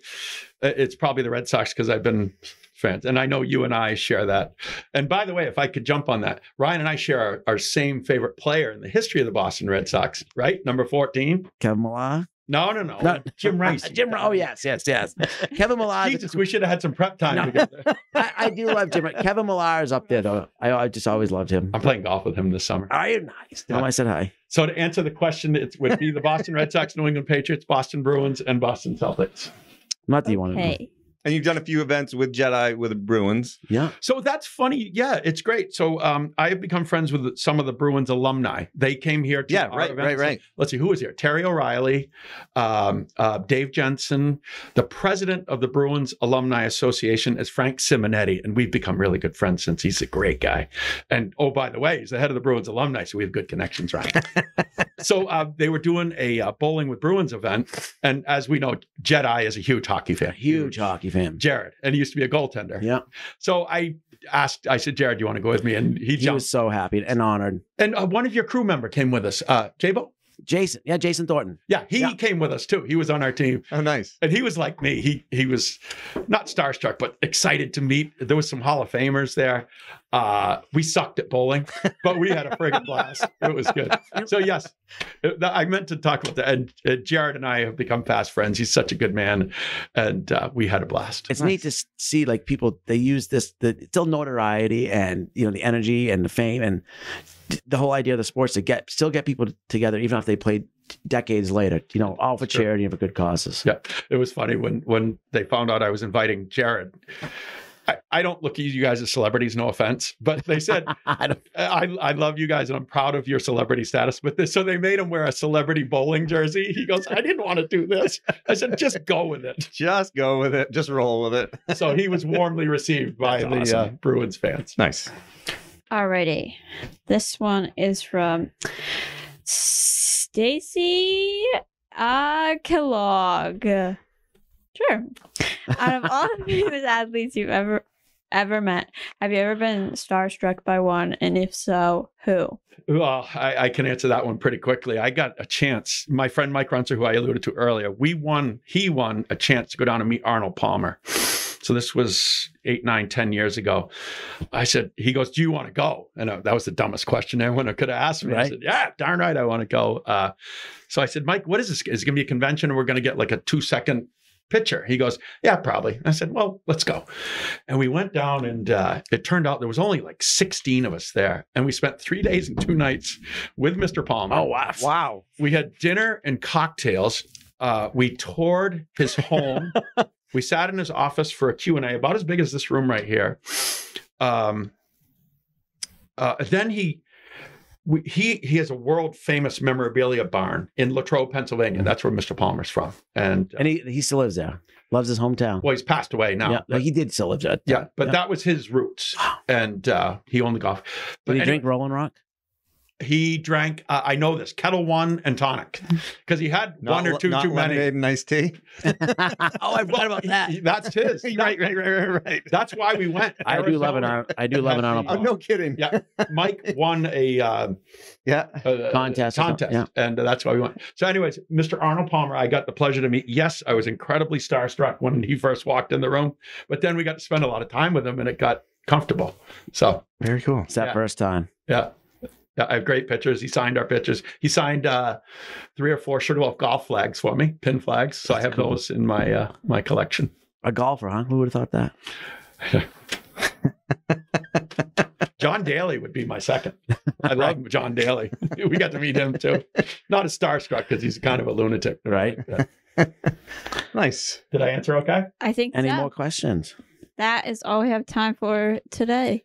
S7: uh, it's probably the Red Sox because I've been fans, and I know you and I share that. And by the way, if I could jump on that, Ryan and I share our, our same favorite player in the history of the Boston Red Sox. Right, number fourteen.
S3: kevin millar
S7: No, no, no.
S3: No.
S7: Jim <laughs> Rice.
S3: Jim. Oh yes, yes, yes. <laughs> Kevin Millar.
S7: Jesus, we should have had some prep time
S3: No.
S7: together. <laughs>
S3: I, I do love Jim. Kevin Millar is up there though. I, I just always loved him.
S7: I'm playing golf with him this summer.
S3: Are you nice? Tell him I said hi.
S7: So to answer the question, it would be the Boston Red Sox, New England Patriots, Boston Bruins, and Boston Celtics.
S3: Not that you want to.
S4: Hey.
S2: And you've done a few events with Jedi with the Bruins.
S3: Yeah.
S7: So that's funny. Yeah, it's great. So um, I have become friends with some of the Bruins alumni. They came here. To
S2: Yeah, right,
S7: events.
S2: right, right.
S7: Let's see who was here. Terry O'Reilly, um, uh, Dave Jensen. The president of the Bruins Alumni Association is Frank Simonetti, and we've become really good friends since. He's a great guy. And oh, by the way, he's the head of the Bruins alumni, so we have good connections, right? <laughs> so uh, they were doing a uh, bowling with Bruins event, and as we know, Jedi is a huge hockey fan.
S3: Huge hockey
S7: Jared, and he used to be a goaltender.
S3: Yeah.
S7: So I asked, I said, Jared, do you want to go with me? And he
S3: He
S7: jumped.
S3: was so happy and honored.
S7: and uh, one of your crew member came with us, uh, Jabo.
S3: Jason. Yeah, Jason Thornton.
S7: Yeah, he
S3: Yeah.
S7: came with us too. He was on our team,
S2: Oh, nice.
S7: and he was like me. He he was not starstruck, but excited to meet. There was some Hall of Famers there. Uh, we sucked at bowling, but we had a friggin' blast. It was good. So yes, it- I meant to talk about that. And uh, Jared and I have become fast friends. He's such a good man, and uh, we had a blast.
S3: It's neat to see like people they use this the still notoriety and you know the energy and the fame and th- the whole idea of the sports to get still get people together even if they played decades later. You know, all for
S7: Sure.
S3: charity and for good causes.
S7: Yeah, it was funny when when they found out I was inviting Jared. I, I don't look at you guys as celebrities, no offense, but they said <laughs>
S3: I
S7: I, I love you guys and I'm proud of your celebrity status. But this, so they made him wear a celebrity bowling jersey. He goes, I didn't want to do this. I said, just go with it. <laughs>
S2: Just go with it. Just roll with it.
S7: So he was warmly received by
S2: That's
S7: the uh. Bruins fans.
S2: Nice.
S4: Alrighty. This one is from Stacy uh, Kellogg. Sure. Out of all the famous athletes you've ever ever met, have you ever been starstruck by one? And if so, who?
S7: Well, I, I can answer that one pretty quickly. I got a chance. My friend Mike Runzer, who I alluded to earlier, we won, he won a chance to go down and meet Arnold Palmer. So this was eight, nine, ten years ago. I said, he goes, Do you want to go? And uh, that was the dumbest question anyone could have asked me. I said, Yeah, darn right, I want to go. Uh, so I said, Mike, what is this? Is it going to be a convention and we're going to get like a two second picture? He goes, Yeah, probably. I said, Well, let's go. And we went down, and uh, it turned out there was only like 16 of us there. And we spent three days and two nights with Mr. Palmer.
S3: Oh wow.
S2: Wow.
S7: We had dinner and cocktails. Uh, we toured his home. <laughs> we sat in his office for a Q&A about as big as this room right here. Um, uh, then he we, he he has a world famous memorabilia barn in Latrobe, Pennsylvania. That's where Mr. Palmer's from. And, uh,
S3: And he he still lives there. Loves his hometown.
S7: well, he's passed away now.
S3: yeah,
S7: but-
S3: he did still live there.
S7: yeah, but
S3: Yeah.
S7: that was his roots, and uh, he owned the golf. But
S3: Did he
S7: anyway,
S3: drink Rolling Rock?
S7: He drank. Uh, I know this Ketel One and tonic <laughs> because he had one or two
S2: not
S7: too many.
S2: lemonade and iced tea. <laughs>
S3: oh, I forgot about that.
S7: He- That's his. <laughs>
S2: right, right, right, right, right.
S7: That's why we went.
S3: I do love an
S7: Arizona.
S3: Ar- I do love an Arnold.
S2: Oh,
S3: Palmer.
S2: no kidding.
S7: Yeah, Mike won a uh,
S2: Yeah.
S7: uh,
S3: Contest or something,
S7: contest, and that's why we went. So, anyways, Mr. Arnold Palmer, I got the pleasure to meet. Yes, I was incredibly starstruck when he first walked in the room, but then we got to spend a lot of time with him, and it got comfortable. So,
S2: Very cool.
S3: It's that
S7: Yeah.
S3: first time.
S7: yeah. Yeah, I have great pictures. He signed our pictures. He signed uh, three or four Sugarloaf golf flags for me, pin flags. So I have
S3: cool.
S7: those in my uh, my collection.
S3: A golfer, huh? Who would have thought that? <laughs>
S7: John Daly would be my second. I love John Daly. <laughs> we got to meet him too. Not as starstruck because he's kind of a lunatic.
S3: Right. <laughs>
S2: Nice.
S7: Did I answer okay?
S4: I think
S3: Any
S4: so.
S3: more questions?
S4: that is all we have time for today.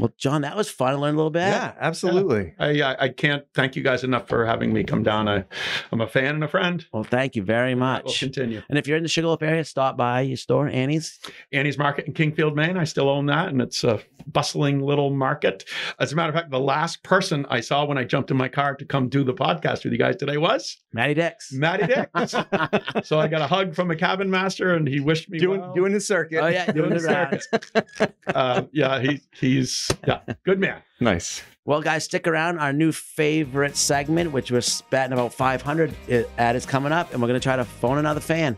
S3: Well, John, that was fun. to learn a little bit.
S2: Yeah, absolutely.
S7: I, I I can't thank you guys enough for having me come down. I, I'm a fan and a friend.
S3: Well, thank you very
S7: We'll
S3: much.
S7: continue.
S3: And if you're in the Sugarloaf area, stop by your store, Annie's.
S7: Annie's Market in Kingfield, Maine. I still own that, and it's a bustling little market. As a matter of fact, the last person I saw when I jumped in my car to come do the podcast with you guys today was
S3: Matty Dix.
S7: Matty Dix. <laughs> so I got a hug from a cabin master, and he wished me
S2: Doing
S7: well.
S2: doing the circuit.
S3: Oh yeah, doing the rounds. <laughs>
S7: uh, yeah, he he's yeah, good man.
S2: Nice.
S3: Well, guys, stick around. Our new favorite segment, which we're batting about 500 i- at, is coming up, and we're going to try to phone another fan.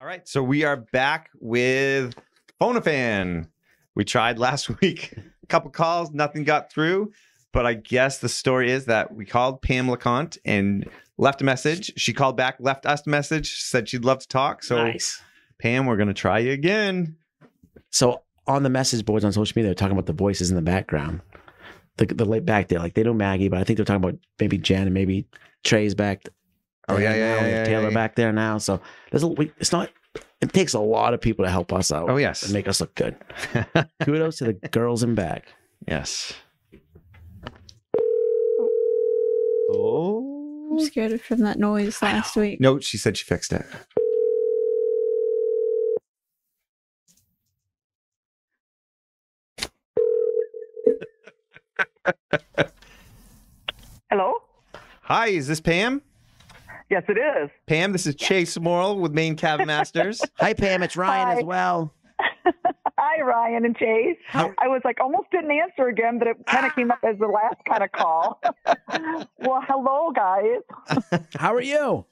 S2: All right. So we are back with Phone a Fan. We tried last <laughs> week a couple calls, nothing got through. But I guess the story is that we called Pam LeConte and left a message. She called back, left us a message, said she'd love to talk. So,
S3: nice.
S2: Pam, we're going to try you again.
S3: So on the message boards on social media, they're talking about the voices in the background. The the late back there, like they know Maggie, but I think they're talking about maybe Jen and maybe Trey's back.
S2: Oh, yeah, yeah, yeah, yeah,
S3: Taylor
S2: yeah.
S3: back there now. So there's a we, it's not. It takes a lot of people to help us out.
S2: Oh, yes.
S3: and make us look good. <laughs> Kudos to the girls in back.
S2: Yes.
S4: Oh.
S2: Oh.
S4: I'm scared from that noise last week.
S2: No, she said she fixed it. <laughs>
S8: Hello?
S2: Hi, is this Pam?
S8: Yes, it is.
S2: Pam, this is Chase Morrill with Maine Cabin Masters. <laughs>
S3: Hi Pam, it's Ryan
S8: Hi.
S3: as well. <laughs>
S8: Hi, Ryan and Chase.
S3: How-
S8: I was like, almost didn't answer again, but it kind of came up as the last kind of call. <laughs> well, hello, guys. <laughs>
S3: How are you?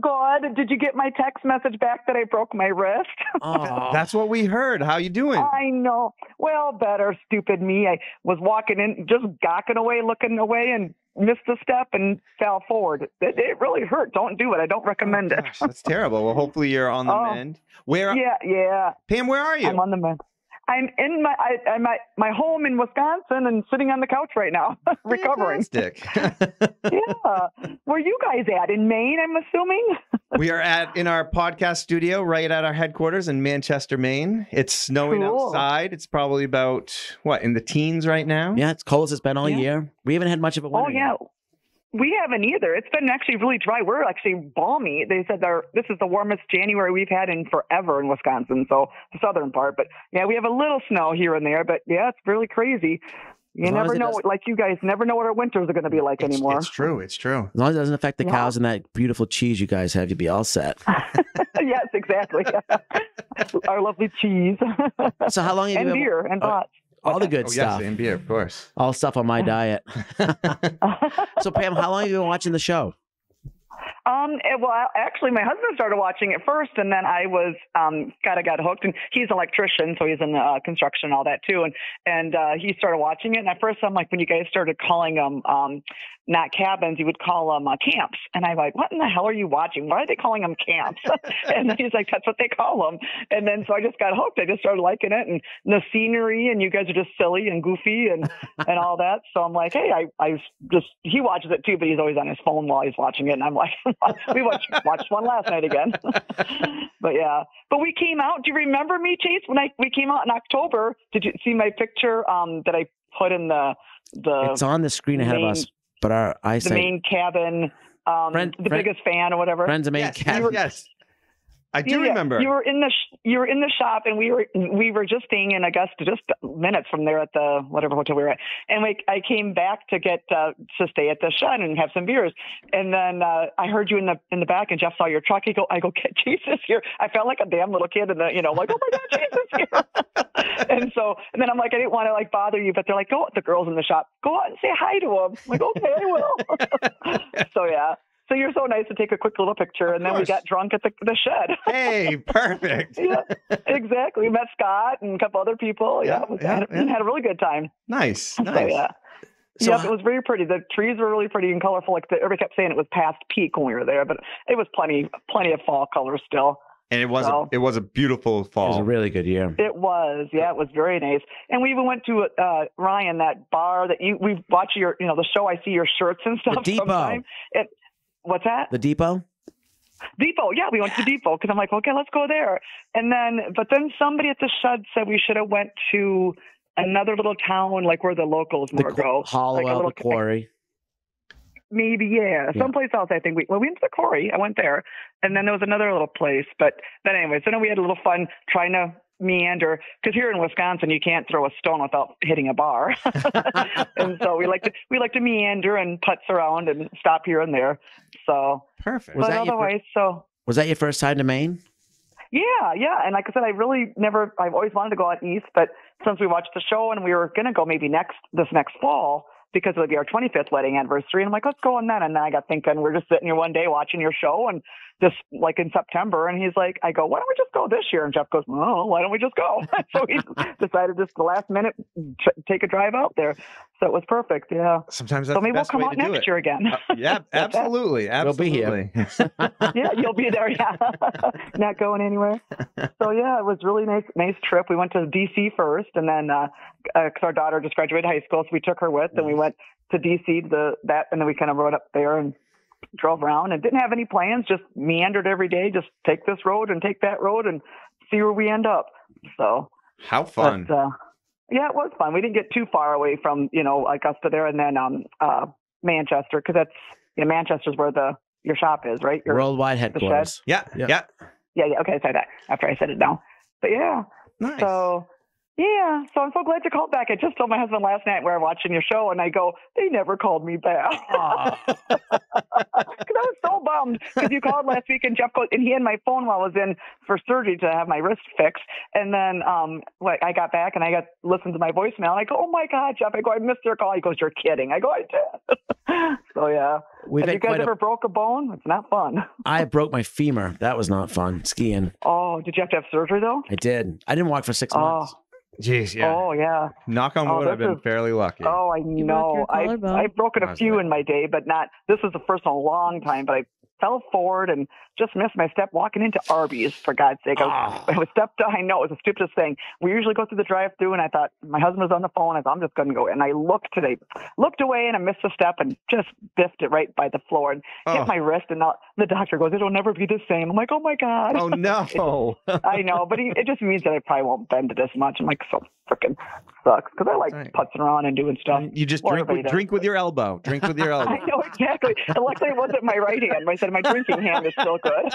S8: Good. Did you get my text message back that I broke my wrist? <laughs>
S3: Oh,
S2: That's what we heard. How you doing?
S8: I know. Well, better, stupid me. I was walking in, just gawking away, looking away, and missed a step and fell forward. It, it really hurt. Don't do it. I don't oh, recommend it.
S2: Gosh, that's terrible. Well, hopefully you're on the <laughs>
S8: Oh.
S2: mend. Where,
S8: Yeah, yeah.
S2: Pam? Where are you?
S8: I'm on the mend. I'm in my I, I'm at my home in Wisconsin and sitting on the couch right now, <laughs> recovering.
S2: Fantastic. <laughs>
S8: Yeah. Where you guys at? In Maine, I'm assuming? <laughs>
S2: we are at in our podcast studio right at our headquarters in Manchester, Maine. It's snowing
S8: Cool.
S2: outside. It's probably about what in the teens right now.
S3: yeah, it's cold as it's been all
S8: Yeah.
S3: year. We haven't had much of a winter.
S8: Oh yeah.
S3: yet.
S8: We haven't either. It's been actually really dry. We're actually balmy. They said they're, this is the warmest January we've had in forever in Wisconsin, so the southern part. But yeah, we have a little snow here and there, but yeah, it's really crazy. You
S3: As long as
S8: never know,
S3: doesn't-
S8: like you guys never know what our winters are going to be like
S2: It's,
S8: anymore.
S2: it's true. It's true.
S3: As long as it doesn't affect the
S8: Yeah.
S3: cows and that beautiful cheese you guys have, you'll be all set. <laughs>
S8: yes, exactly. <laughs> our lovely cheese
S3: So how long have
S8: and
S3: you been
S8: beer and
S3: uh,
S8: lots.
S3: All the good
S2: oh,
S3: stuff?
S2: yes, and beer, of course.
S3: all stuff on my diet. <laughs> <laughs> So Pam, how long have you been watching the show?
S8: Um, eh, well, actually, my husband started watching it first, and then I was um, kind of got hooked. And he's an electrician, so he's in uh, construction and all that too. And and uh, he started watching it. And at first, I'm like, when you guys started calling them um, not cabins, you would call them uh, camps. And I'm like, what in the hell are you watching? Why are they calling them camps? <laughs> and he's like, that's what they call them. And then so I just got hooked. I just started liking it, and the scenery, and you guys are just silly and goofy and and all that. So I'm like, hey, I I just he watches it too, but he's always on his phone while he's watching it, and I'm like, <laughs> we watched watched one last night again. <laughs> but yeah, but we came out. Do you remember me, Chase? When I we came out in October, did you see my picture um that I put in the the
S3: it's on the screen ahead of us, but our I
S8: the
S3: eyesight.
S8: main cabin? Um,
S3: Friend-
S8: the
S3: friend-
S8: biggest fan or whatever.
S3: Friends of Maine
S2: yes,
S3: Cat.
S2: yes. I do
S8: Yeah,
S2: remember.
S8: You were in the sh- you were in the shop, and we were we were just staying in Augusta, just minutes from there at the whatever hotel we were at. And we I came back to get uh, to stay at the shed and have some beers. And then uh, I heard you in the in the back, and Jeff saw your truck. He go, I go, <laughs> Jesus here. I felt like a damn little kid, and the you know like oh my god, Jesus <laughs> here. <laughs> and so and then I'm like I didn't want to like bother you, but they're like go the girls in the shop go out and say hi to him. I'm like okay, I will. so yeah. So you're so nice to take a quick little picture, and then we
S2: course.
S8: got drunk at the, the shed. <laughs>
S2: hey, perfect.
S8: yeah, exactly. We met Scott and a couple other people. Yeah,
S2: Yeah, yeah,
S8: had,
S2: yeah.
S8: had a really good time.
S2: Nice, <laughs>
S8: So
S2: nice.
S8: yeah,
S3: So
S8: yep, it was very pretty. The trees were really pretty and colorful. Like the, everybody kept saying it was past peak when we were there, but it was plenty, plenty of fall colors still.
S2: And it was
S8: So-
S2: a, it was a beautiful fall.
S3: It was a really good year.
S8: It was, yeah, it was very nice. And we even went to uh, Ryan that bar that you we watch your, you know, the show. I see your shirts and <laughs> stuff.
S3: Depot.
S8: sometime. It, what's that?
S3: The depot.
S8: Depot. Yeah, we went to Depot because I'm like, okay, let's go there. And then, but then somebody at the shed said we should have went to another little town, like where the locals
S3: The
S8: more
S3: qu-
S8: go. like a little-
S3: the quarry.
S8: Maybe, yeah,
S3: Yeah.
S8: someplace else. I think we well, we went to the quarry. I went there, and then there was another little place. But but anyway, so then we had a little fun trying to meander because here in Wisconsin you can't throw a stone without hitting a bar, <laughs> and so we like to we like to meander and putz around and stop here and there. So,
S2: Perfect.
S3: Was
S8: but
S3: that your fir-
S8: otherwise, so
S3: Was that your first time to Maine?
S8: Yeah, yeah. And like I said, I really never, I've always wanted to go out east, but since we watched the show and we were going to go maybe next, this next fall, because it would be our 25th wedding anniversary. And I'm like, let's go on then. And then I got thinking, we're just sitting here one day watching your show and just like in September. And he's like, I go, why don't we just go this year? And Jeff goes, oh, why don't we just go? <laughs> so he <laughs> decided just the last minute tr- take a drive out there. So it was perfect. Yeah.
S2: Sometimes that's
S8: so maybe
S2: the
S8: we'll come
S2: way
S8: out next
S2: it.
S8: year again.
S2: Uh, yeah, <laughs> absolutely,
S3: We'll be
S2: absolutely.
S3: here.
S8: yeah, you'll be there. Yeah, not going anywhere. So yeah, it was really nice, nice trip. We went to DC first, and then uh, uh 'cause our daughter just graduated high school, so we took her with, and we went to DC to the that, and then we kind of rode up there and drove around, and didn't have any plans. Just meandered every day. Just take this road and take that road, and see where we end up. So
S2: How fun.
S8: but, uh, yeah, it was fun. We didn't get too far away from you know Augusta there, and then um uh Manchester because that's you know Manchester's where the your shop is, right? Your,
S3: Worldwide
S8: shed?
S3: headquarters.
S2: yeah,
S3: Yeah.
S2: yeah.
S8: yeah, yeah. Okay, I said that after I said it now. But yeah,
S2: Nice.
S8: so yeah, so I'm so glad you called back. I just told my husband last night we were watching your show, and I go, they never called me back. <laughs> Because I was so bummed because you called last week, and Jeff goes, and he had my phone while I was in for surgery to have my wrist fixed, and then um, like I got back and I got listened to my voicemail, and I go, oh my god, Jeff, I go, I missed your call. He goes, you're kidding. I go, I did. <laughs> so yeah,
S3: We've
S8: have you guys
S3: quite a,
S8: ever broke a bone? It's not fun. <laughs>
S3: I broke my femur. That was not fun. Skiing.
S8: Oh, did you have to have surgery though?
S3: I did. I didn't walk for six
S8: Oh.
S3: months.
S2: Jeez, yeah.
S8: Oh yeah.
S2: Knock on
S8: Oh,
S2: wood, I've been
S8: is-
S2: fairly lucky.
S8: Oh, I
S4: broke
S8: know. I've. I've broken a few
S2: right.
S8: in my day, but not. This was the first in a long time. But I fell forward and just missed my step walking into Arby's. For God's sake, I was, ah. I was stepped. I know it was the stupidest thing. We usually go through the drive-through, and I thought my husband was on the phone. I thought I'm just going to go, and I looked today, looked away, and I missed a step and just biffed it right by the floor and
S2: Oh.
S8: hit my wrist. And now the doctor goes, "It'll never be the same." I'm like, "Oh my God."
S2: Oh <laughs> no.
S8: I know, but he, it just means that I probably won't bend it as much. I'm like, so freaking sucks because I like
S2: Right.
S8: putzing around and doing stuff.
S2: you just drink with, drink with your elbow. Drink with your <laughs> elbow.
S8: I know exactly. And luckily, it wasn't my right hand. I said my drinking hand is still good.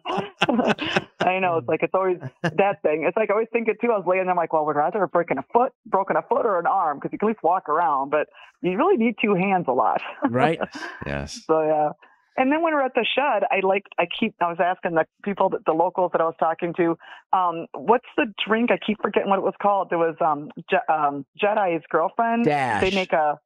S8: <laughs> I know. It's like it's always that thing. It's like I always think it too. I was laying there, I'm like, well, would rather have broken a foot, broken a foot, or an arm because you can at least walk around. But you really need two hands a lot.
S3: Right? <laughs>
S2: Yes.
S8: So yeah. And then when we're at the shed, I like I keep I was asking the people that the locals that I was talking to, um, what's the drink? I keep forgetting what it was called. There was um, Je- um Jedi's girlfriend.
S3: Dash.
S8: They make a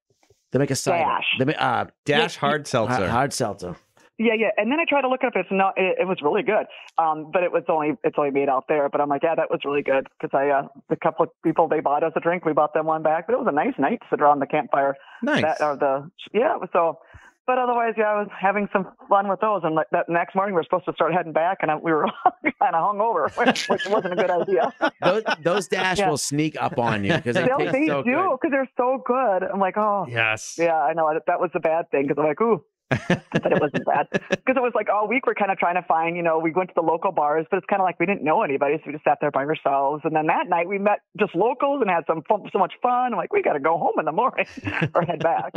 S3: They make a cider.
S8: Dash.
S3: They make, uh,
S2: Dash hard seltzer.
S3: hard, hard seltzer.
S8: yeah yeah. And then I tried to look it up. It's not. It, it was really good. Um, but it was only it's only made out there. But I'm like, yeah, that was really good because I uh, the couple of people they bought us a drink. We bought them one back. But it was a nice night to sit around the campfire.
S2: Nice.
S8: That or the yeah. So. But otherwise, yeah, I was having some fun with those. And like that next morning, we were supposed to start heading back, and I, we were <laughs> kind of hungover, <laughs> which, which wasn't a good idea. <laughs>
S3: Those, those dash
S8: Yeah.
S3: will sneak up on you because they
S8: They'll-
S3: taste
S8: they
S3: so
S8: do
S3: good.
S8: because they're so good. I'm like, oh,
S2: yes.
S8: yeah, I know that was the bad thing because I'm like, ooh, but it wasn't bad <laughs> because it was like all week we're kind of trying to find, you know, we went to the local bars, but it's kind of like we didn't know anybody, so we just sat there by ourselves. And then that night we met just locals and had some fun, so much fun. I'm like, we got to go home in the morning <laughs> or head back.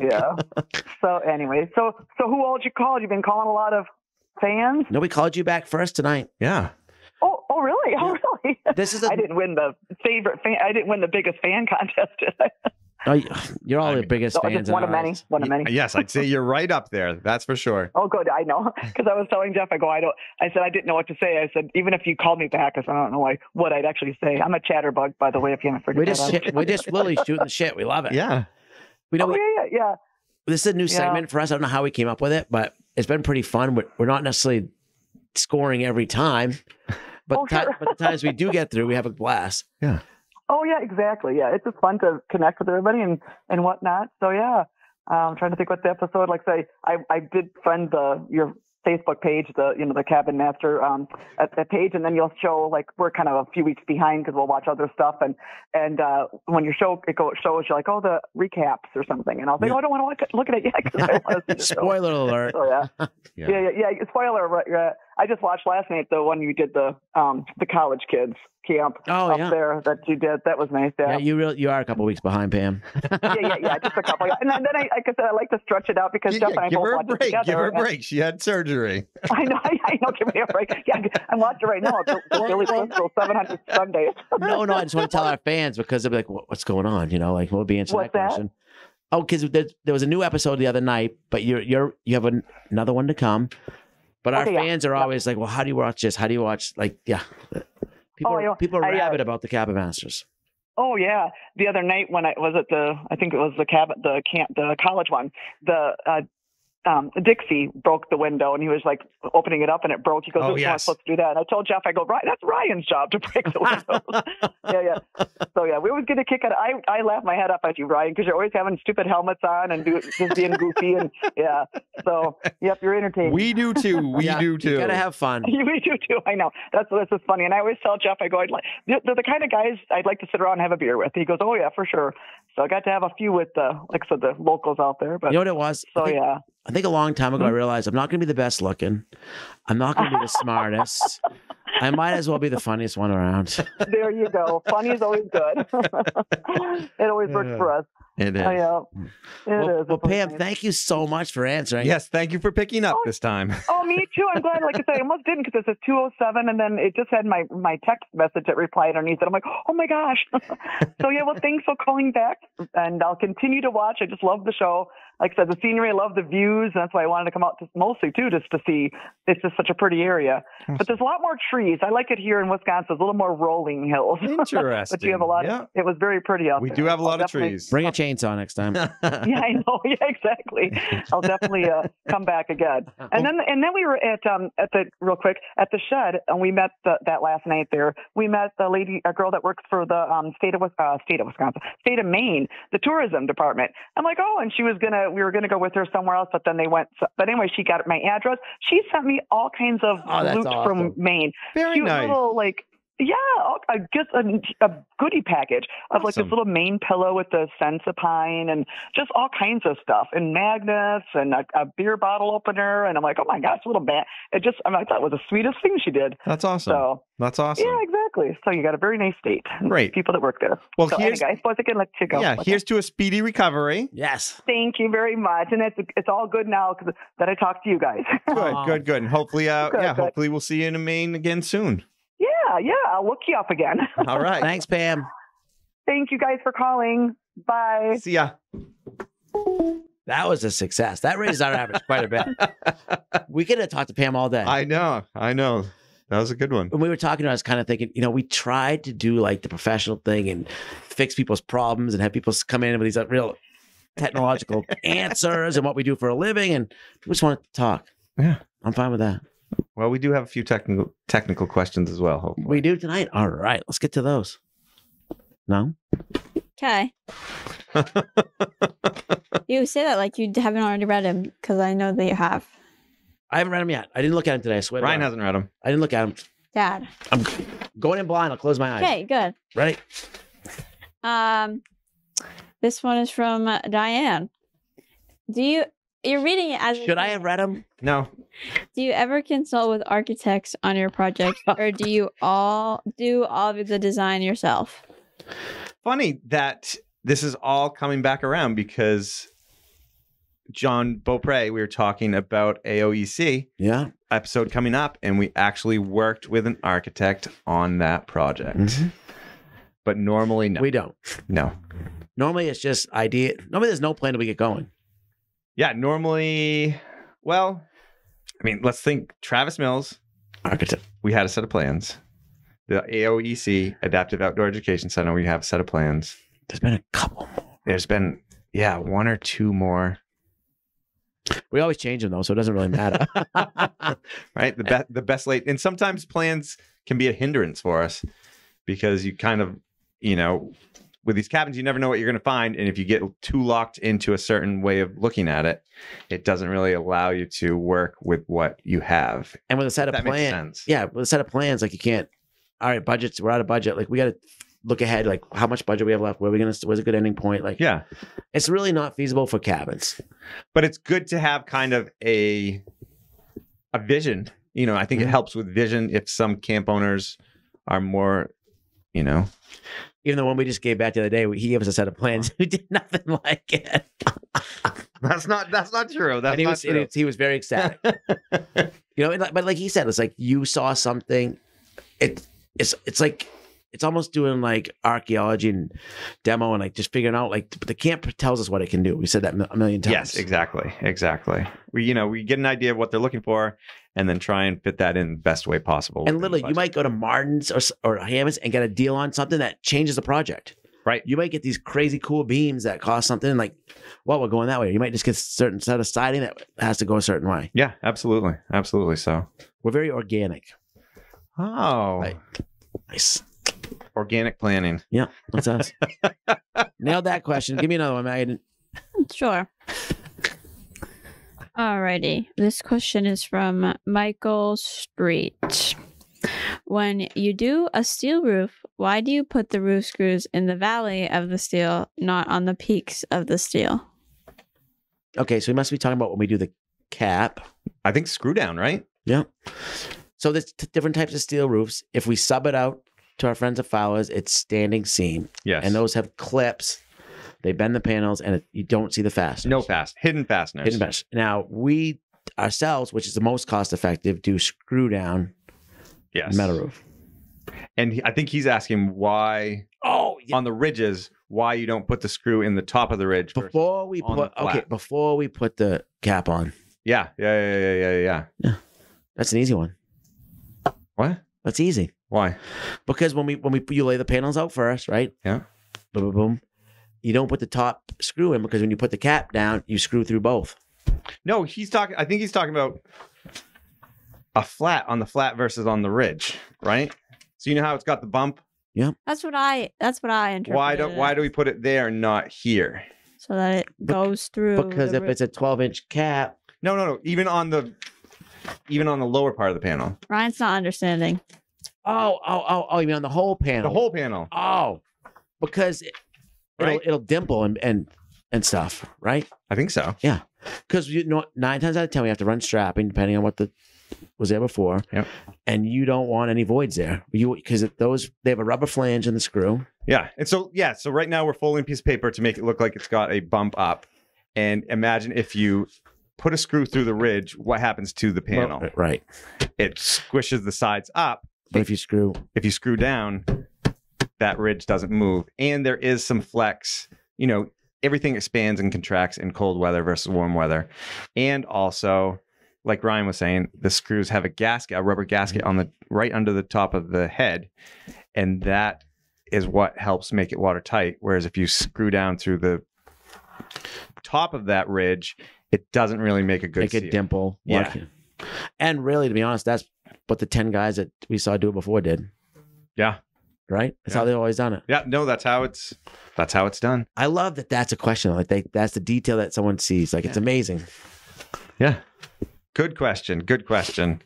S8: yeah. So anyway, so so who all did you call? You've been calling a lot of fans.
S3: No, we called you back first tonight.
S2: Yeah.
S8: Oh, oh, really? Oh, really?
S3: This is a- <laughs>
S8: I didn't win the favorite fan. I didn't win the biggest fan contest. Did I?
S3: Oh, you- you're all
S2: I
S3: the
S2: mean-
S3: biggest
S8: No,
S3: fans.
S8: just
S3: in
S8: one of many. One of many.
S2: Yes, I'd say you're right up there. That's for sure.
S8: Oh, good. I know <laughs> because I was telling Jeff. I go. I don't. I said I didn't know what to say. I said even if you called me back, I said I don't know like, what I'd actually say. I'm a chatterbug, by the way. If you haven't
S3: We
S8: figured
S3: just
S8: that out.
S3: we just literally shooting the shit. We love it.
S2: Yeah.
S3: We know
S8: Oh, yeah, yeah, yeah.
S3: this is a new
S8: Yeah.
S3: segment for us. I don't know how we came up with it, but it's been pretty fun. We're, we're not necessarily scoring every time, but,
S8: Oh,
S3: ti-
S8: sure.
S3: but the times we do get through, we have a blast.
S8: Oh, yeah. Exactly. Yeah. It's just fun to connect with everybody and and whatnot. So yeah. I'm trying to think what the episode. Like say, I I did friend the your Facebook page, the you know the Cabin Master um at that page, and then you'll show like we're kind of a few weeks behind because we'll watch other stuff, and and uh when your show it go, shows you like oh the recaps or something, and I'll think
S3: Yeah.
S8: oh I don't want to look at, look at it yet because I <laughs> want to see.
S3: Spoiler alert.
S8: Oh yeah. <laughs>
S2: Yeah.
S8: yeah, yeah, yeah. Spoiler. right, yeah. I just watched last night the one you did the um the college kids camp
S3: Oh
S8: up
S3: yeah.
S8: there that you did. That was nice.
S3: Yeah,
S8: Yeah,
S3: you real you are a couple weeks behind, Pam. <laughs>
S8: yeah, yeah, yeah. Just a couple. Yeah. And then, then I, like I said, I like to stretch it out because
S2: Yeah,
S8: Jeff and I
S2: give
S8: both
S2: her a
S8: watch it together.
S2: Give her a
S8: and-
S2: break. She had surgery. <laughs>
S8: I know, I know. Give me a break. Yeah, I'm watching right now. The, the Billy Crystal 700 Sundays. <laughs>
S3: No, no, I just want to tell our fans because they'll be like, "What's going on?" You know, like we'll be answering
S8: What's
S3: that
S8: that?
S3: question. Oh, because there, there was a new episode the other night, but you're you're you have an, another one to come. But our
S8: Okay, yeah.
S3: fans are always like, "Well, how do you watch this? How do you watch like yeah?" People
S8: Oh,
S3: are, people are
S8: I, uh,
S3: rabid about the Cabin Masters.
S8: Oh yeah, the other night when I was at the, I think it was the cabin, the camp, the college one. The uh, um, Dixie broke the window and he was like opening it up and it broke. He goes,
S2: Oh,
S8: "Oh, yes.
S2: yes.
S8: supposed to do that." And I told Jeff, I go, "Right, that's Ryan's job to break the windows." <laughs> yeah, yeah. So yeah, we always get a kick out. of I I laugh my head off at you, Ryan, because you're always having stupid helmets on and do, just being goofy and yeah. So yep, you're entertaining.
S2: We do too. We
S3: Yeah,
S2: do
S3: You
S2: too.
S3: gotta have fun. <laughs>
S8: we do too. I know. That's that's just funny. And I always tell Jeff, I go, I'd like they're, they're the kind of guys I'd like to sit around and have a beer with. He goes, Oh yeah, for sure. So I got to have a few with the like I said, the locals out there. But
S3: You know what it was? I
S8: so
S3: think,
S8: yeah.
S3: I think a long time ago I mm-hmm. realized I'm not going to be the best looking. I'm not going to be the smartest. I might as well be the funniest one around. <laughs>
S8: there you go. Funny is always good. <laughs> it always works for us.
S2: It is.
S8: Oh, yeah. It
S3: well,
S8: is.
S3: well, Pam,
S8: nice.
S3: thank you so much for answering.
S2: Yes, thank you for picking up oh, this time. <laughs>
S8: Oh, me too. I'm glad. Like I said, I almost didn't because it says 207, and then it just had my my text message that replied underneath it. I'm like, oh my gosh. so yeah, well, thanks for calling back, and I'll continue to watch. I just love the show. Like I said, the scenery, I love the views. And that's why I wanted to come out to, mostly too, just to see. It's just such a pretty area. But there's a lot more trees. I like it here in Wisconsin. There's a little more rolling hills.
S2: Interesting. <laughs>
S8: but you have a lot.
S2: Yeah.
S8: Of, it was very pretty out
S2: We
S8: there.
S2: We do have a
S8: I'll
S2: lot of trees.
S3: Bring a chainsaw next time. <laughs>
S8: yeah, I know. <laughs> Yeah, exactly. I'll definitely uh, come back again. And then, and then we were at um at the real quick at the shed, and we met the, that last night there. We met the lady, a girl that works for the um state of Wis- uh, state of Wisconsin, state of Maine, the tourism department. I'm like, oh, and she was gonna, we were gonna go with her somewhere else, but then they went. So, but anyway, she got my address. She sent me all kinds of
S3: Oh, that's
S8: loot from. Maine.
S2: Very
S8: Cute
S2: nice.
S8: little like. Yeah, I guess a, a goodie package of like this little main pillow with the sensipine and just all kinds of stuff and magnets and a, a beer bottle opener. And I'm like, oh my gosh, a little bat. It just, I, mean, I thought it was the sweetest thing she did.
S2: That's awesome.
S8: So,
S2: That's awesome.
S8: yeah, exactly. So you got a very nice date.
S2: Great.
S8: People that work there.
S2: Well,
S8: so
S2: here's-
S8: anyway, I suppose I can let you go.
S2: Yeah,
S8: Okay.
S2: here's to a speedy recovery.
S3: yes.
S8: Thank you very much. And it's, it's all good now 'cause- that I talked to you guys.
S2: Good, good, good. And hopefully, uh,
S8: Good,
S2: yeah,
S8: good.
S2: hopefully we'll see you in Maine again soon.
S8: Yeah, yeah. I'll look you up again. <laughs>
S2: All right.
S3: Thanks, Pam.
S8: Thank you guys for calling. Bye.
S2: See ya.
S3: That was a success. That raised our average quite a bit. <laughs> We could have talked to Pam all day.
S2: I know. I know. That was a good one.
S3: when we were talking, I was kind of thinking, you know, we tried to do like the professional thing and fix people's problems and have people come in with these uh, real technological <laughs> answers and what we do for a living, and we just wanted to talk.
S2: Yeah.
S3: I'm fine with that.
S2: Well, we do have a few technical technical questions as well. Hopefully.
S3: We do tonight. All right, let's get to those. No,
S4: Okay. <laughs> you say that like you haven't already read him because I know that you have.
S3: I haven't read them yet. I didn't look at them today. I swear.
S2: Ryan
S3: God.
S2: hasn't read them.
S3: I didn't look at them.
S4: Dad.
S3: I'm going in blind. I'll close my eyes.
S4: Okay, good.
S3: Ready?
S4: Um, this one is from uh, Diane. Do you you're reading it as
S3: Should I have read them?
S2: No. <laughs>
S4: Do you ever consult with architects on your project, or do you all do all of the design yourself?
S2: Funny that this is all coming back around because John Beaupre, we were talking about AOEC
S3: Yeah.
S2: episode coming up, and we actually worked with an architect on that project.
S3: Mhm.
S2: But normally, no.
S3: We don't.
S2: no.
S3: Normally, it's just idea. Normally, there's no plan till we get going.
S2: Yeah, normally, well, I mean, let's think Travis Mills.
S3: Architect.
S2: We had a set of plans. The AOEC, Adaptive Outdoor Education Center, we have a set of plans.
S3: There's been a couple more.
S2: There's been, yeah, one or two more.
S3: We always change them though, so it doesn't really matter. <laughs> <laughs>
S2: right? The best, the best late, and sometimes plans can be a hindrance for us because you kind of, you know, with these cabins, you never know what you're going to find, and if you get too locked into a certain way of looking at it, it doesn't really allow you to work with what you have.
S3: and with a set of
S2: That
S3: plans, yeah, with a set of plans, like you can't. All right, budgets. We're out of budget. Like we got to look ahead. Like how much budget we have left. Where are we gonna? Where's a good ending point? Like
S2: Yeah,
S3: it's really not feasible for cabins.
S2: but it's good to have kind of a a vision. You know, I think it
S3: Mhm.
S2: helps with vision if some camp owners are more, you know,
S3: Even the one we just gave back the other day, he gave us a set of plans. <laughs> We did nothing like it. <laughs>
S2: that's not that's not true. That's
S3: and he
S2: not
S3: was,
S2: true.
S3: he was very ecstatic. <laughs> you know, like- but like he said, it's like you saw something. It it's it's like it's almost doing like archaeology and demo and like just figuring out like the camp tells us what it can do. We said that a million times.
S2: Yes, exactly, exactly. We, you know, we get an idea of what they're looking for, and then try and fit that in the best way possible.
S3: And literally, you might go to Martin's or s- or Hammond's and get a deal on something that changes the project.
S2: Right.
S3: You might get these crazy cool beams that cost something like, well, we're going that way. You might just get a certain set of siding that has to go a certain way.
S2: Yeah, absolutely, absolutely. So,
S3: We're very organic.
S2: oh,
S3: Right. Nice.
S2: organic planning.
S3: Yeah, that's us. <laughs> Nailed that question. Give me another one, Megan. <laughs>
S4: Sure. Alrighty. This question is from Michael Street. When you do a steel roof, why do you put the roof screws in the valley of the steel, not on the peaks of the steel?
S3: Okay, so we must be talking about when we do the cap.
S2: I think screw down, right?
S3: Yeah. So there's t- different types of steel roofs. If we sub it out to our friends at Fowler's, it's standing seam,
S2: Yes.
S3: and those have clips. They bend the panels, and it, you don't see the fasteners.
S2: no fast hidden fasteners.
S3: hidden mesh. Now we ourselves, which is the most cost effective, do screw down
S2: Yes.
S3: metal roof.
S2: And he, I think he's asking why
S3: Oh,
S2: on the ridges why you don't put the screw in the top of the ridge.
S3: before we put
S2: the
S3: okay before we put the cap on.
S2: Yeah, yeah, yeah, yeah, yeah, yeah.
S3: That's an easy one.
S2: What?
S3: That's easy
S2: Why?
S3: because when we when we you lay the panels out first, right?
S2: Yeah.
S3: Boom, boom, boom. You don't put the top screw in because when you put the cap down, you screw through both.
S2: No, he's talking. I think he's talking about a flat on the flat versus on the ridge, right? So you know how it's got the bump.
S4: Yeah, that's what I. That's what I interpreted.
S2: Why don't? Why do we put it there and not here?
S4: So that it
S3: Bec-
S4: goes through.
S3: Because if
S4: roof.
S3: it's a 12 inch cap,
S2: No, no, no. Even on the, even on the lower part of the panel,
S4: Ryan's not understanding.
S3: oh, oh, oh, oh, you mean on the whole panel?
S2: the whole panel.
S3: Oh, because it, it'll, it'll dimple and, and and stuff, right?
S2: I think so.
S3: Yeah, because you know, nine times out of ten, we have to run strapping, depending on what the was there before.
S2: Yep.
S3: And you don't want any voids there. You because those they have a rubber flange in the screw.
S2: Yeah. And so, yeah. So right now we're folding a piece of paper to make it look like it's got a bump up. And imagine if you put a screw through the ridge, what happens to the panel?
S3: Right.
S2: It squishes the sides up.
S3: But if you screw,
S2: If you screw down, that ridge doesn't move. And there is some flex. You know, everything expands and contracts in cold weather versus warm weather. And also, like Ryan was saying, the screws have a gasket, a rubber gasket on the right under the top of the head. And that is what helps make it watertight. Whereas if you screw down through the top of that ridge, it doesn't really make a good
S3: make
S2: seal.
S3: dimple.
S2: Yeah.
S3: And really, to be honest, that's what the ten guys that we saw do it before did.
S2: Yeah.
S3: Right. That's
S2: Yeah.
S3: how they've always done it.
S2: Yeah, no, that's how it's that's how it's done.
S3: I love that. That's a question. Like they, that's the detail that someone sees. Like it's amazing.
S2: Yeah. Good question. Good question.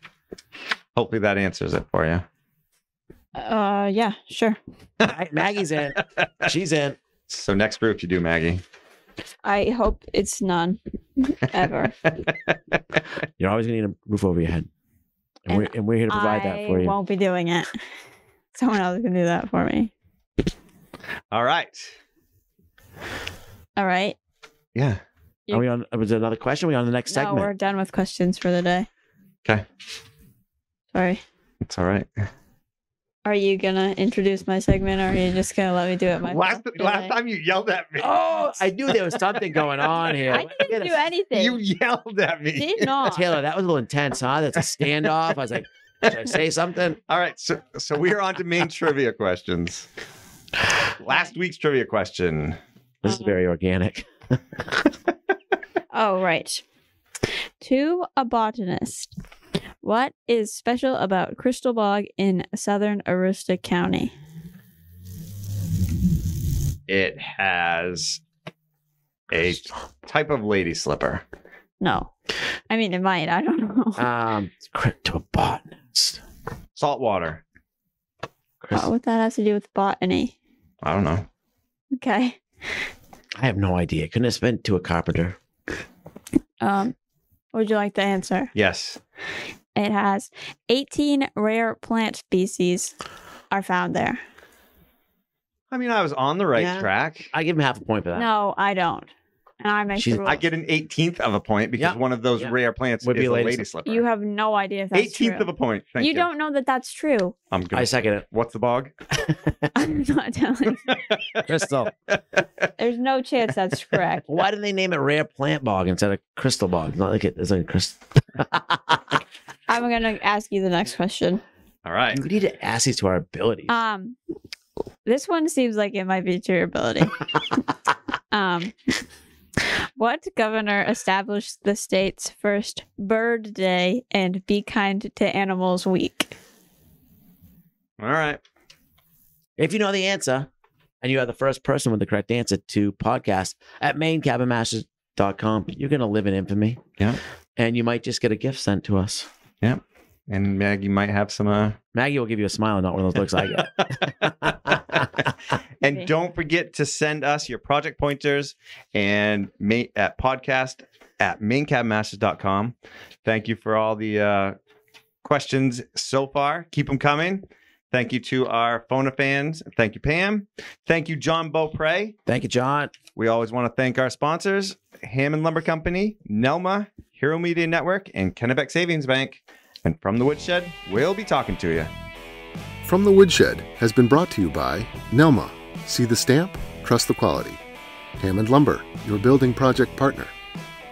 S2: Hopefully that answers it for you.
S4: Uh, yeah, sure.
S3: Right, Maggie's in. <laughs> She's in.
S2: So next group you do, Maggie.
S4: I hope it's none ever. <laughs>
S3: You're always gonna need a roof over your head, and,
S4: And
S3: we're and we're here to provide
S4: I
S3: that for you.
S4: won't be doing it. Someone else can do that for me.
S2: All right.
S4: All right.
S2: Yeah.
S3: Are we on? Was there another question? Are we on the next
S4: No,
S3: segment?
S4: we're done with questions for the day.
S2: Okay.
S4: Sorry.
S2: It's all right.
S4: Are you gonna introduce my segment, or are you just gonna let me do it myself?
S2: Last
S4: today?
S2: last time you yelled at me.
S3: Oh, I knew there was something going on <laughs> here.
S4: I didn't do anything.
S2: You yelled at me.
S4: did not.
S3: Taylor, that was a little intense, huh? That's a standoff. I was like, should I say something?
S2: All right. So so we are on to Maine trivia questions. Last week's trivia question.
S3: This is very organic.
S4: Oh, right. To a botanist, what is special about Crystal Bog in southern Aroostook County?
S2: It has a type of lady slipper.
S4: No. I mean, it might. I don't know.
S3: Um, to a botanist.
S2: Salt water.
S3: Chris,
S4: what that has to do with botany?
S2: I don't know.
S4: Okay.
S3: I have no idea. Couldn't have been to a carpenter.
S4: Um, would you like the answer?
S2: Yes.
S4: It has 18 rare plant species are found there.
S2: I mean, I was on the right
S3: Yeah.
S2: track.
S3: I give him half a point for that.
S4: No, I don't. And I make
S3: She's-
S4: the rules.
S2: I get an 18th of a point because
S3: Yep.
S2: one of those
S3: Yep.
S2: rare plants
S3: Would
S2: is
S3: be
S2: a
S3: lady
S2: lady,
S3: slipper.
S2: slipper.
S4: you have no idea if that's
S2: 18th
S4: true.
S2: of a point. Thank
S4: you,
S2: you.
S4: don't know that that's true.
S2: I'm good.
S3: I second it.
S2: What's the bog? <laughs>
S4: I'm not telling. <laughs>
S3: Crystal.
S4: There's no chance that's correct.
S3: Why did they name it rare plant bog instead of crystal bog? It's not like it, it's like crystal. <laughs>
S4: I'm gonna ask you the next question.
S2: All right.
S3: We need to ask these to our abilities.
S4: Um, this one seems like it might be to your ability. um, what governor established the state's first Bird Day and Be Kind to Animals Week?
S2: All right.
S3: If you know the answer and you are the first person with the correct answer to podcast at mainecabinmasters.com, you're going to live in infamy.
S2: Yeah.
S3: And you might just get a gift sent to us.
S2: And Maggie might have some. Uh...
S3: Maggie will give you a smile, not one of those looks I get. <laughs>
S2: and don't forget to send us your project pointers and ma- at podcast at maincabmasters.com. Thank you for all the uh, questions so far. Keep them coming. Thank you to our Phona fans. Thank you, Pam. Thank you, John Beaupre.
S3: Thank you, John.
S2: We always want to thank our sponsors, Hammond Lumber Company, Nelma, Hero Media Network, and Kennebec Savings Bank. And from the Woodshed, we'll be talking to you.
S1: From the Woodshed has been brought to you by Nelma. See the stamp, trust the quality. Hammond Lumber, your building project partner.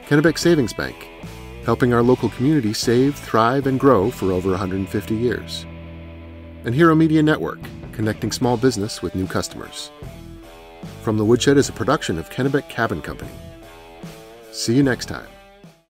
S1: Kennebec Savings Bank, helping our local community save, thrive, and grow for over 150 years. And Hero Media Network, connecting small business with new customers. From the Woodshed is a production of Kennebec Cabin Company. See you next time.